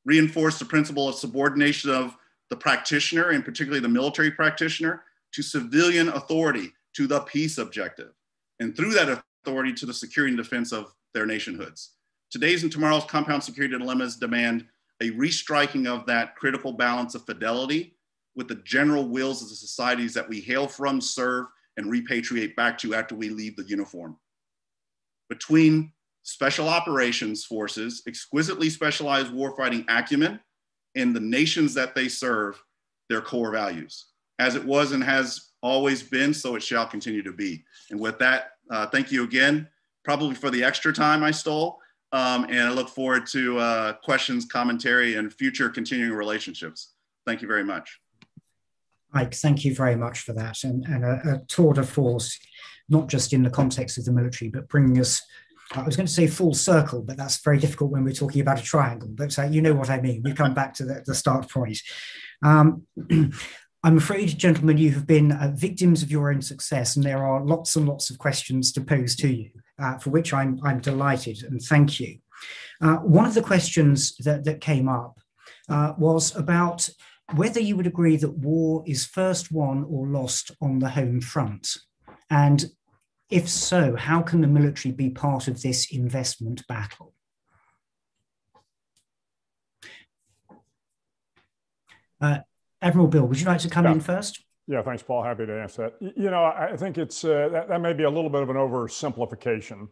Speaker 4: reinforce the principle of subordination of the practitioner, and particularly the military practitioner, to civilian authority, to the peace objective, and through that authority to the security and defense of their nationhoods. Today's and tomorrow's compound security dilemmas demand a restriking of that critical balance of fidelity with the general wills of the societies that we hail from, serve, and repatriate back to after we leave the uniform. Between special operations forces, exquisitely specialized warfighting acumen, and the nations that they serve, their core values. As it was and has always been, so it shall continue to be. And with that, uh, thank you again, probably for the extra time I stole. Um, and I look forward to uh, questions, commentary, and future continuing relationships. Thank you very much.
Speaker 1: Mike, thank you very much for that. And, and a, a tour de force, not just in the context of the military, but bringing us I was going to say full circle, but that's very difficult when we're talking about a triangle. But uh, you know what I mean. We come back to the, the start point. Um, (clears throat) I'm afraid, gentlemen, you have been uh, victims of your own success, and there are lots and lots of questions to pose to you, uh, for which I'm, I'm delighted and thank you. Uh, one of the questions that, that came up uh, was about whether you would agree that war is first won or lost on the home front. And if so, how can the military be part of this investment battle? Uh, Admiral Bill, would you like to come yeah. in first?
Speaker 2: Yeah, thanks, Paul. Happy to answer that. You know, I think it's uh, that, that, may be a little bit of an oversimplification.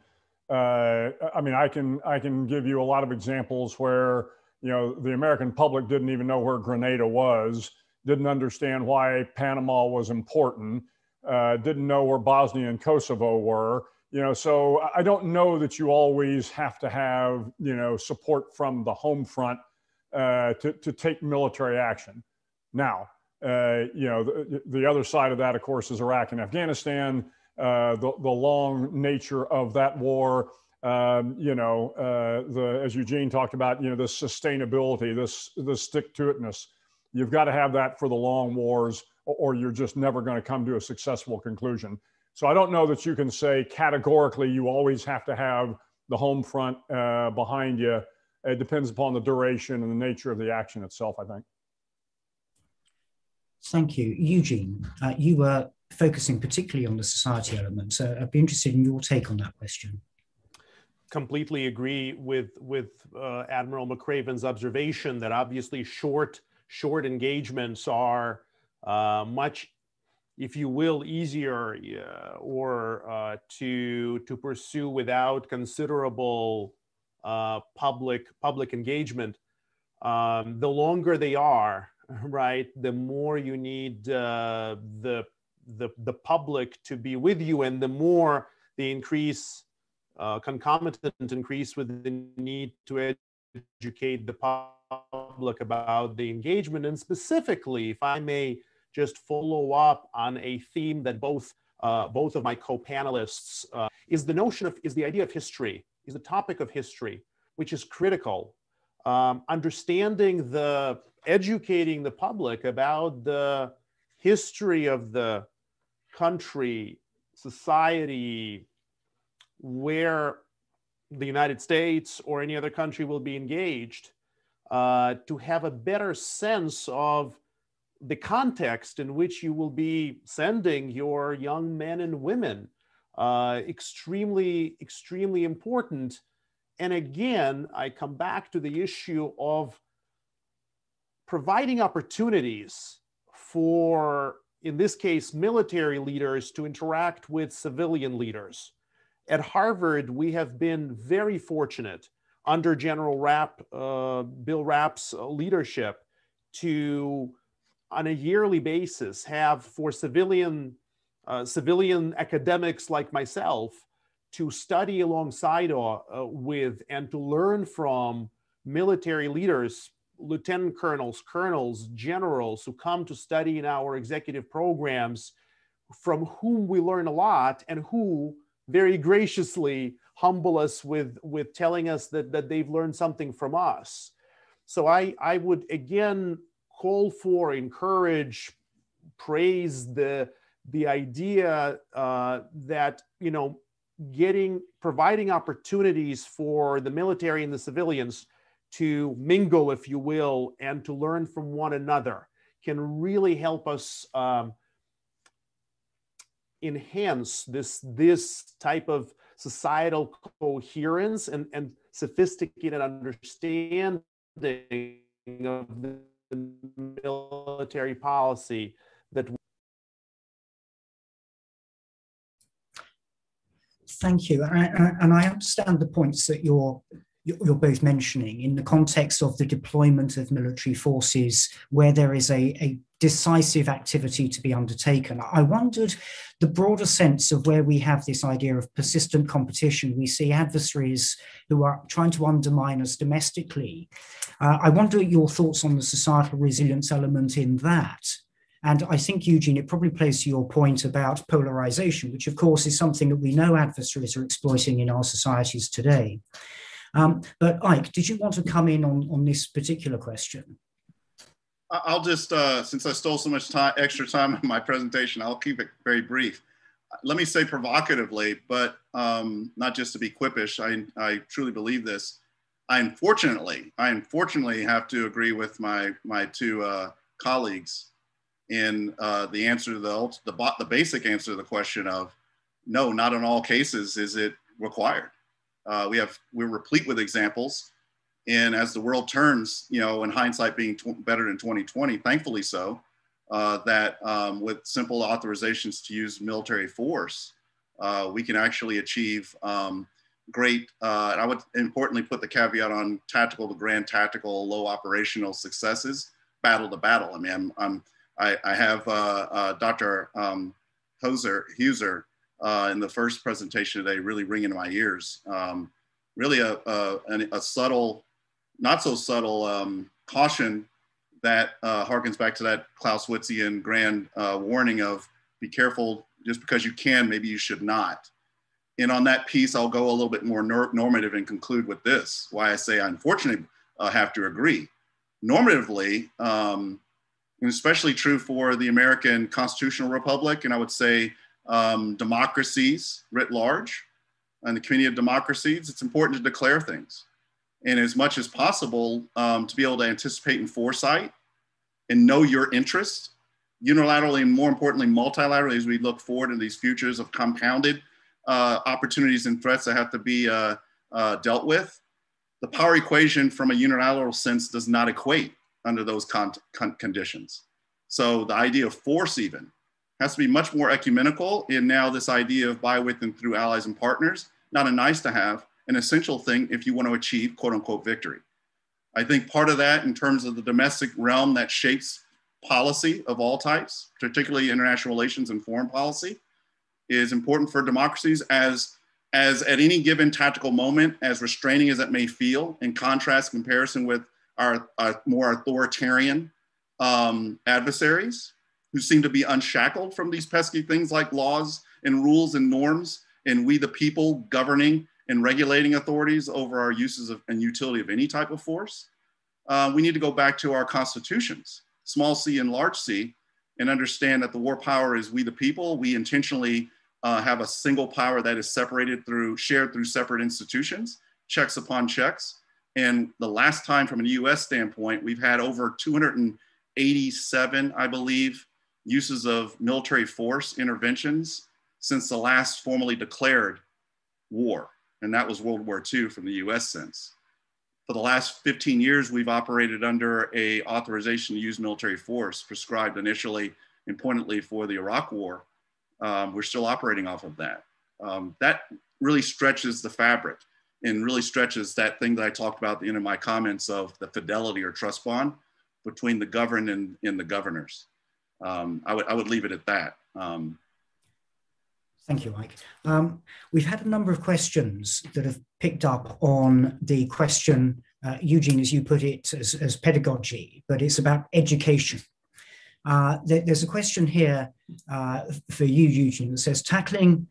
Speaker 2: Uh, I mean, I can I can give you a lot of examples where you know the American public didn't even know where Grenada was, didn't understand why Panama was important, uh, didn't know where Bosnia and Kosovo were. You know, so I don't know that you always have to have you know support from the home front uh, to to take military action. Now, uh, you know, the, the, other side of that, of course, is Iraq and Afghanistan. Uh, the, the long nature of that war, um, you know, uh, the as Eugene talked about, you know, the sustainability, this the stick to itness. You've got to have that for the long wars, or, or you're just never going to come to a successful conclusion. So I don't know that you can say categorically you always have to have the home front uh, behind you. It depends upon the duration and the nature of the action itself. I think.
Speaker 1: Thank you. Eugene, uh, you were focusing particularly on the society element. So I'd be interested in your take on that question.
Speaker 3: Completely agree with, with uh, Admiral McRaven's observation that obviously short, short engagements are uh, much, if you will, easier uh, or uh, to, to pursue without considerable uh, public, public engagement. Um, the longer they are, (laughs) right, the more you need uh, the, the, the public to be with you and the more the increase, uh, concomitant increase with the need to educate the public about the engagement. And specifically, if I may just follow up on a theme that both uh, both of my co-panelists uh, is the notion of is the idea of history is the topic of history which is critical. Um, understanding the educating the public about the history of the country, society, where the United States or any other country will be engaged, uh, to have a better sense of the context in which you will be sending your young men and women. Uh, extremely, extremely important. And again, I come back to the issue of providing opportunities for, in this case, military leaders to interact with civilian leaders. At Harvard, we have been very fortunate under General Rapp, uh, Bill Rapp's leadership to, on a yearly basis, have for civilian, uh, civilian academics like myself to study alongside uh, with and to learn from military leaders lieutenant colonels, colonels, generals who come to study in our executive programs, from whom we learn a lot and who very graciously humble us with, with telling us that, that they've learned something from us. So I, I would again call for, encourage, praise the, the idea uh, that, you know, getting, providing opportunities for the military and the civilians to mingle, if you will, and to learn from one another can really help us um, enhance this, this type of societal coherence and, and sophisticated understanding of the military policy that
Speaker 1: Thank you. And I understand the points that you're you're both mentioning in the context of the deployment of military forces where there is a, a, decisive activity to be undertaken. I wondered the broader sense of where we have this idea of persistent competition. We see adversaries who are trying to undermine us domestically. Uh, I wonder your thoughts on the societal resilience element in that. And I think, Eugene, it probably plays to your point about polarization, which, of course, is something that we know adversaries are exploiting in our societies today. Um, but Ike, did you want to come in on, on this particular question?
Speaker 4: I'll just, uh, since I stole so much time, extra time (laughs) in my presentation, I'll keep it very brief. Let me say provocatively, but um, not just to be quippish, I, I truly believe this. I unfortunately, I unfortunately have to agree with my, my two uh, colleagues in uh, the answer to the, the, the basic answer to the question of no, not in all cases is it required. Uh, we have we're replete with examples And as the world turns, you know, in hindsight being tw- better than 2020, thankfully so, uh, that um, with simple authorizations to use military force, uh, we can actually achieve um, great, uh, I would importantly put the caveat on tactical to grand tactical, low operational successes, battle to battle. I mean, I'm, I'm I, I have uh, uh, Dr. Um, Hoser, Huser uh, in the first presentation today really ringing in my ears. Um, really a, a, a, subtle, not so subtle um, caution that uh, harkens back to that Klaus Clausewitzian grand uh, warning of be careful just because you can, maybe you should not. And on that piece, I'll go a little bit more normative and conclude with this why I say I unfortunately uh, have to agree. Normatively, um, and especially true for the American constitutional republic, and I would say um, democracies writ large, and the community of democracies, it's important to declare things. And as much as possible, um, to be able to anticipate and foresight and know your interests unilaterally and more importantly, multilaterally as we look forward in these futures of compounded uh, opportunities and threats that have to be uh, uh, dealt with. The power equation from a unilateral sense does not equate under those con con conditions. So the idea of force even has to be much more ecumenical in now this idea of by, with, and through allies and partners, not a nice to have, an essential thing if you want to achieve quote unquote victory. I think part of that in terms of the domestic realm that shapes policy of all types, particularly international relations and foreign policy, is important for democracies as, as at any given tactical moment, as restraining as it may feel, in contrast, comparison with our, our more authoritarian um, adversaries who seem to be unshackled from these pesky things like laws and rules and norms, and we the people governing and regulating authorities over our uses of, and utility of any type of force. Uh, we need to go back to our constitutions, small c and large c, and understand that the war power is we the people. We intentionally uh, have a single power that is separated through, shared through separate institutions, checks upon checks. And the last time from a US standpoint, we've had over 287, I believe, uses of military force interventions since the last formally declared war. And that was World War II from the US sense. For the last 15 years, we've operated under a authorization to use military force prescribed initially and pointedly for the Iraq War um, we're still operating off of that. Um, that really stretches the fabric and really stretches that thing that I talked about at the end of my comments of the fidelity or trust bond between the governed and, and the governors. Um, I, would, I would leave it at that. Um,
Speaker 1: Thank you, Mike. Um, we've had a number of questions that have picked up on the question, uh, Eugene, as you put it, as, as pedagogy, but it's about education. Uh, there, there's a question here uh, for you, Eugene, that says tackling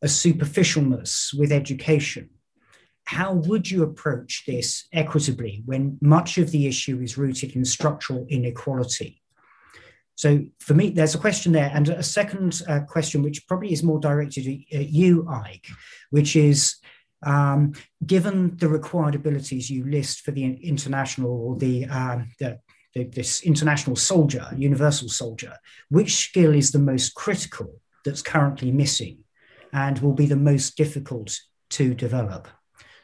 Speaker 1: a superficialness with education. How would you approach this equitably when much of the issue is rooted in structural inequality? So, for me, there's a question there, and a second uh, question, which probably is more directed at you, Ike, which is um, given the required abilities you list for the international or the, um, the this international soldier, universal soldier, which skill is the most critical that's currently missing and will be the most difficult to develop?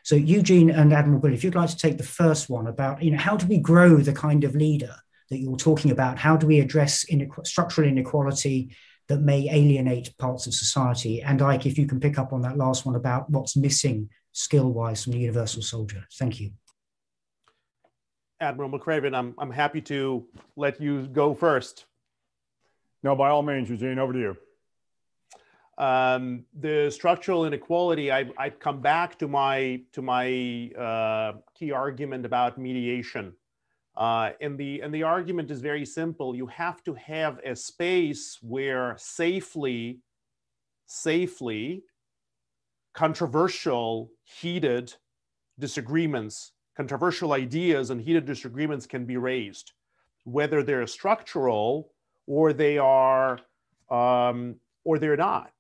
Speaker 1: So, Eugene and Admiral Bill, if you'd like to take the first one about, you know, how do we grow the kind of leader that you're talking about? How do we address inequ- structural inequality that may alienate parts of society? And Ike, if you can pick up on that last one about what's missing skill wise from the universal soldier. Thank you.
Speaker 3: Admiral McRaven, I'm, I'm happy to let you go first.
Speaker 2: No, by all means, Eugene, over to you.
Speaker 3: Um, the structural inequality, I, I'd come back to my, to my uh, key argument about mediation. Uh, and, the, and the argument is very simple. You have to have a space where safely, safely, controversial, heated disagreements controversial ideas and heated disagreements can be raised, whether they're structural or they are um, or they're not.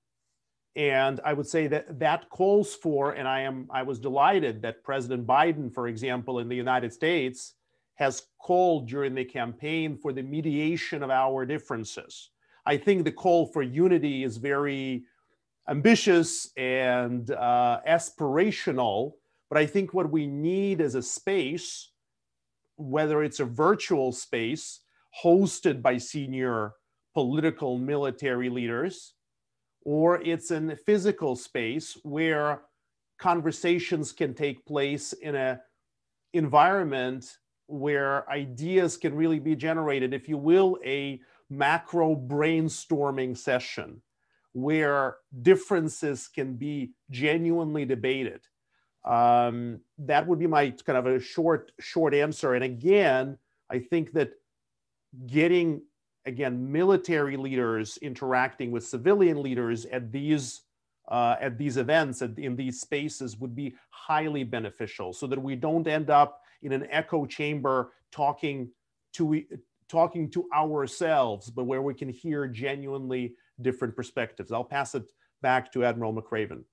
Speaker 3: And I would say that that calls for, and I am I was delighted that President Biden, for example, in the United States, has called during the campaign for the mediation of our differences. I think the call for unity is very ambitious and uh, aspirational, But I think what we need is a space, whether it's a virtual space hosted by senior political military leaders, or it's a physical space where conversations can take place in a environment where ideas can really be generated, if you will, a macro brainstorming session where differences can be genuinely debated. Um, that would be my kind of a short, short answer. And again, I think that getting again military leaders interacting with civilian leaders at these uh, at these events at, in these spaces would be highly beneficial, so that we don't end up in an echo chamber talking to talking to ourselves, but where we can hear genuinely different perspectives. I'll pass it back to Admiral McRaven.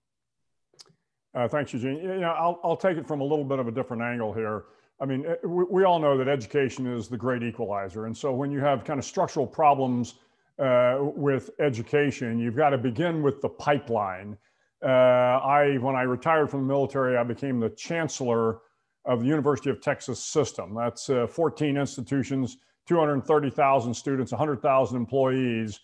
Speaker 2: Uh, thanks, Eugene. You know, I'll, I'll take it from a little bit of a different angle here. I mean, eh, we, we all know that education is the great equalizer. And so when you have kind of structural problems uh, with education, you've got to begin with the pipeline. Uh, I, when I retired from the military, I became the chancellor of the University of Texas system. That's uh, 14 institutions, 230,000 students, 100,000 employees.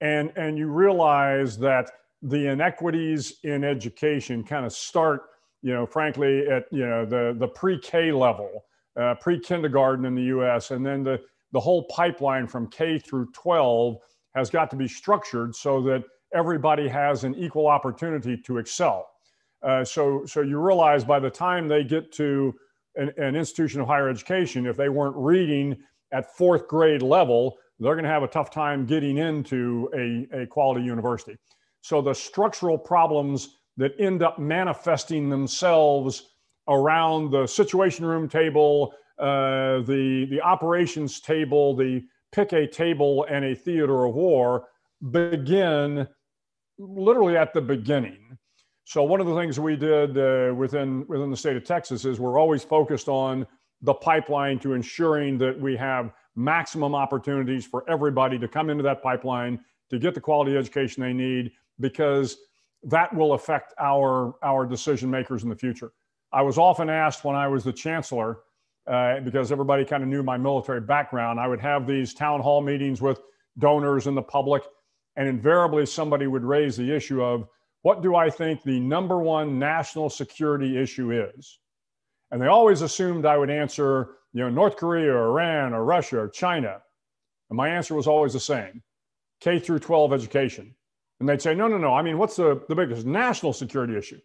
Speaker 2: And, and you realize that the inequities in education kind of start, you know, frankly, at, you know, the, the pre-K level, uh, pre-kindergarten in the US, and then the, the whole pipeline from K through 12 has got to be structured so that everybody has an equal opportunity to excel. Uh, so, so you realize by the time they get to an, an institution of higher education, if they weren't reading at fourth grade level, they're going to have a tough time getting into a, a quality university. So the structural problems that end up manifesting themselves around the situation room table, uh, the, the operations table, the pick a table and a theater of war begin literally at the beginning. So one of the things we did uh, within within the state of Texas is we're always focused on the pipeline to ensuring that we have maximum opportunities for everybody to come into that pipeline to get the quality education they need because that will affect our our decision makers in the future. I was often asked when I was the chancellor, uh, because everybody kind of knew my military background, I would have these town hall meetings with donors and the public, and invariably somebody would raise the issue of what do I think the number one national security issue is? And they always assumed I would answer, you know, North Korea or Iran or Russia or China. And my answer was always the same K through 12 education. And they'd say, no, no, no. I mean, what's the, the biggest national security issue?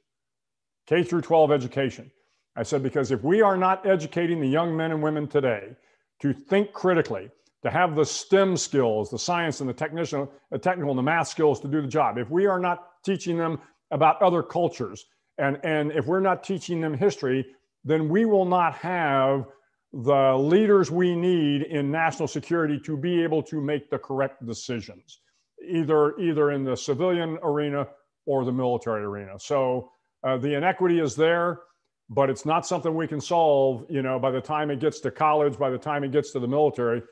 Speaker 2: K through 12 education. I said, because if we are not educating the young men and women today to think critically, to have the STEM skills, the science and the technician, the uh, technical and the math skills to do the job, if we are not teaching them about other cultures, and, and if we're not teaching them history, then we will not have the leaders we need in national security to be able to make the correct decisions, either, either in the civilian arena or the military arena. So uh, the inequity is there, but it's not something we can solve, you know, by the time it gets to college, by the time it gets to the military.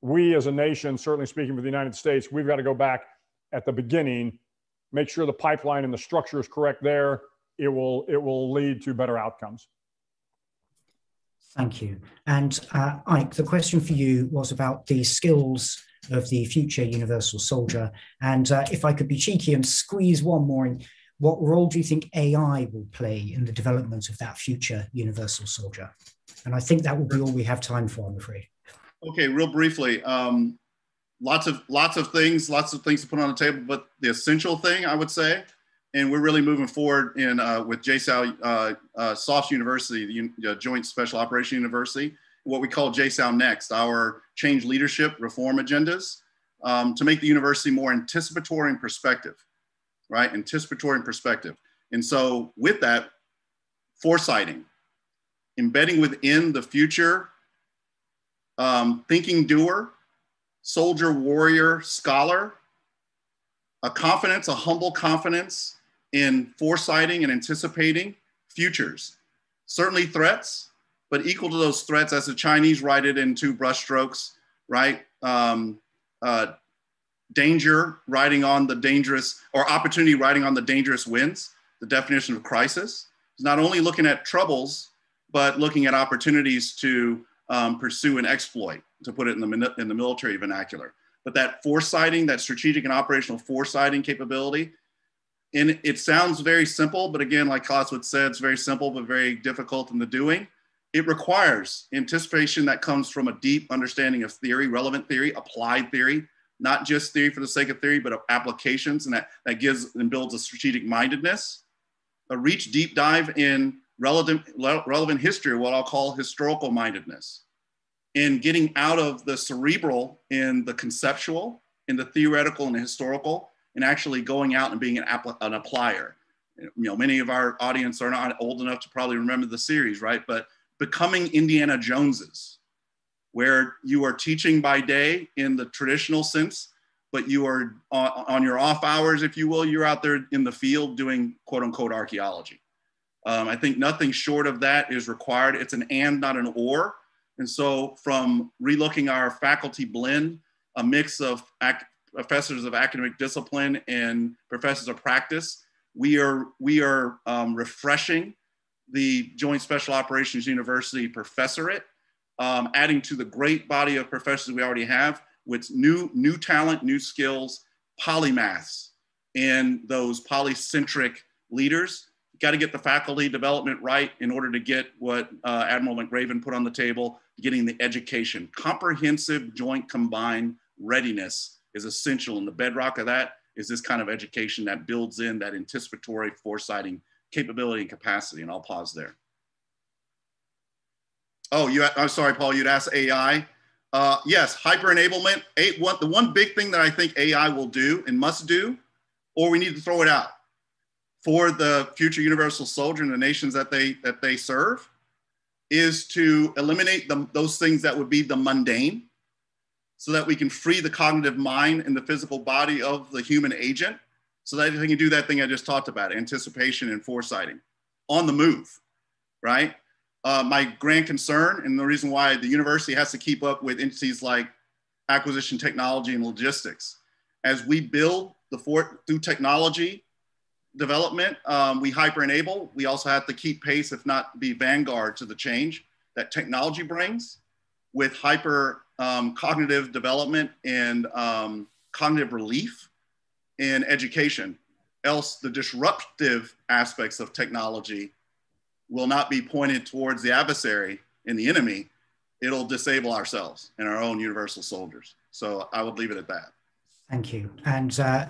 Speaker 2: We as a nation, certainly speaking for the United States, we've got to go back at the beginning, make sure the pipeline and the structure is correct there. It will, it will lead to better outcomes.
Speaker 1: Thank you. And uh, Ike, the question for you was about the skills of the future universal soldier. And uh, if I could be cheeky and squeeze one more in, what role do you think AI will play in the development of that future universal soldier? And I think that will be all we have time for, I'm afraid.
Speaker 4: Okay, real briefly. Um, lots of lots of things, lots of things to put on the table, but the essential thing I would say, and we're really moving forward in uh, with JSOU uh, uh, University, the uh, Joint Special Operation University, what we call JSOU Next, our change leadership reform agendas, um, to make the university more anticipatory and perspective right? Anticipatory and perspective. And so with that, foresighting, embedding within the future, um, thinking doer, soldier, warrior, scholar, a confidence, a humble confidence in foresighting and anticipating futures. Certainly threats, but equal to those threats, as the Chinese write it in two brushstrokes, right? Um, uh, danger riding on the dangerous or opportunity riding on the dangerous winds, the definition of crisis. is not only looking at troubles, but looking at opportunities to um, pursue an exploit, to put it in the, in the military vernacular. But that foresighting, that strategic and operational foresighting capability, and it sounds very simple, but again, like Clausewitz said, it's very simple, but very difficult in the doing. It requires anticipation that comes from a deep understanding of theory, relevant theory, applied theory, not just theory for the sake of theory, but of applications, and that, that gives and builds a strategic mindedness. A reach deep dive in relevant, relevant history, what I'll call historical mindedness, in getting out of the cerebral in the conceptual, in the theoretical and the historical, and actually going out and being an, an applier. You know, many of our audience are not old enough to probably remember the series, right? But becoming Indiana Joneses, where you are teaching by day in the traditional sense, but you are on, on your off hours, if you will, you're out there in the field doing quote unquote archaeology. Um, I think nothing short of that is required. It's an and, not an or. And so, from relooking our faculty blend, a mix of ac- professors of academic discipline and professors of practice, we are we are um, refreshing the Joint Special Operations University professorate, um, adding to the great body of professors we already have with new, new talent, new skills, polymaths, and those polycentric leaders. Got to get the faculty development right in order to get what uh, Admiral McRaven put on the table, getting the education. Comprehensive joint combined readiness is essential. And the bedrock of that is this kind of education that builds in that anticipatory foresighting capability and capacity. And I'll pause there. Oh, you, I'm sorry, Paul, you'd ask AI. Uh, yes, hyper enablement. Eight, one, the one big thing that I think AI will do and must do, or we need to throw it out for the future universal soldier and the nations that they that they serve, is to eliminate the, those things that would be the mundane, so that we can free the cognitive mind and the physical body of the human agent so that they can do that thing I just talked about, anticipation and foresighting on the move, right? Uh, my grand concern and the reason why the university has to keep up with entities like acquisition technology and logistics. As we build the fort through technology development, um, we hyper enable. We also have to keep pace, if not be vanguard to the change that technology brings with hyper um, cognitive development and um, cognitive relief in education. Else, the disruptive aspects of technology will not be pointed towards the adversary and the enemy. It'll disable ourselves and our own universal soldiers. So I would leave it at that.
Speaker 1: Thank you. And, uh,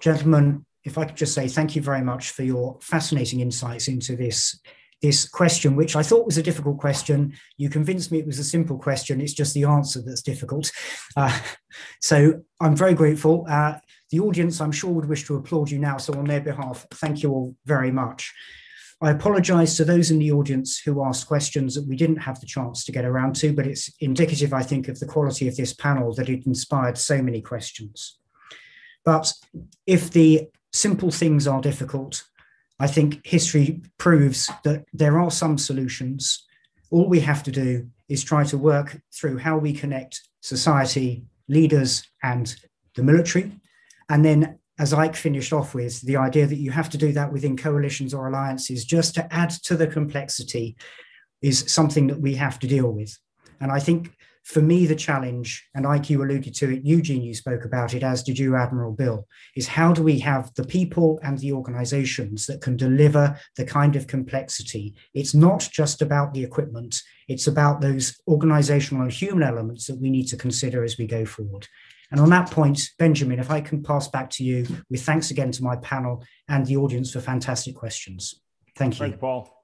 Speaker 1: gentlemen, if I could just say thank you very much for your fascinating insights into this this question, which I thought was a difficult question. You convinced me it was a simple question. It's just the answer that's difficult. Uh, so I'm very grateful. Uh, the audience, I'm sure, would wish to applaud you now. So, on their behalf, thank you all very much. I apologize to those in the audience who asked questions that we didn't have the chance to get around to, but it's indicative, I think, of the quality of this panel that it inspired so many questions. But if the simple things are difficult, I think history proves that there are some solutions. All we have to do is try to work through how we connect society, leaders, and the military and then, as Ike finished off with, the idea that you have to do that within coalitions or alliances just to add to the complexity is something that we have to deal with. And I think for me, the challenge, and Ike you alluded to it, Eugene, you spoke about it, as did you, Admiral Bill, is how do we have the people and the organizations that can deliver the kind of complexity? It's not just about the equipment, it's about those organizational and human elements that we need to consider as we go forward. And on that point, Benjamin, if I can pass back to you with thanks again to my panel and the audience for fantastic questions. Thank you.
Speaker 2: Thank you, Paul.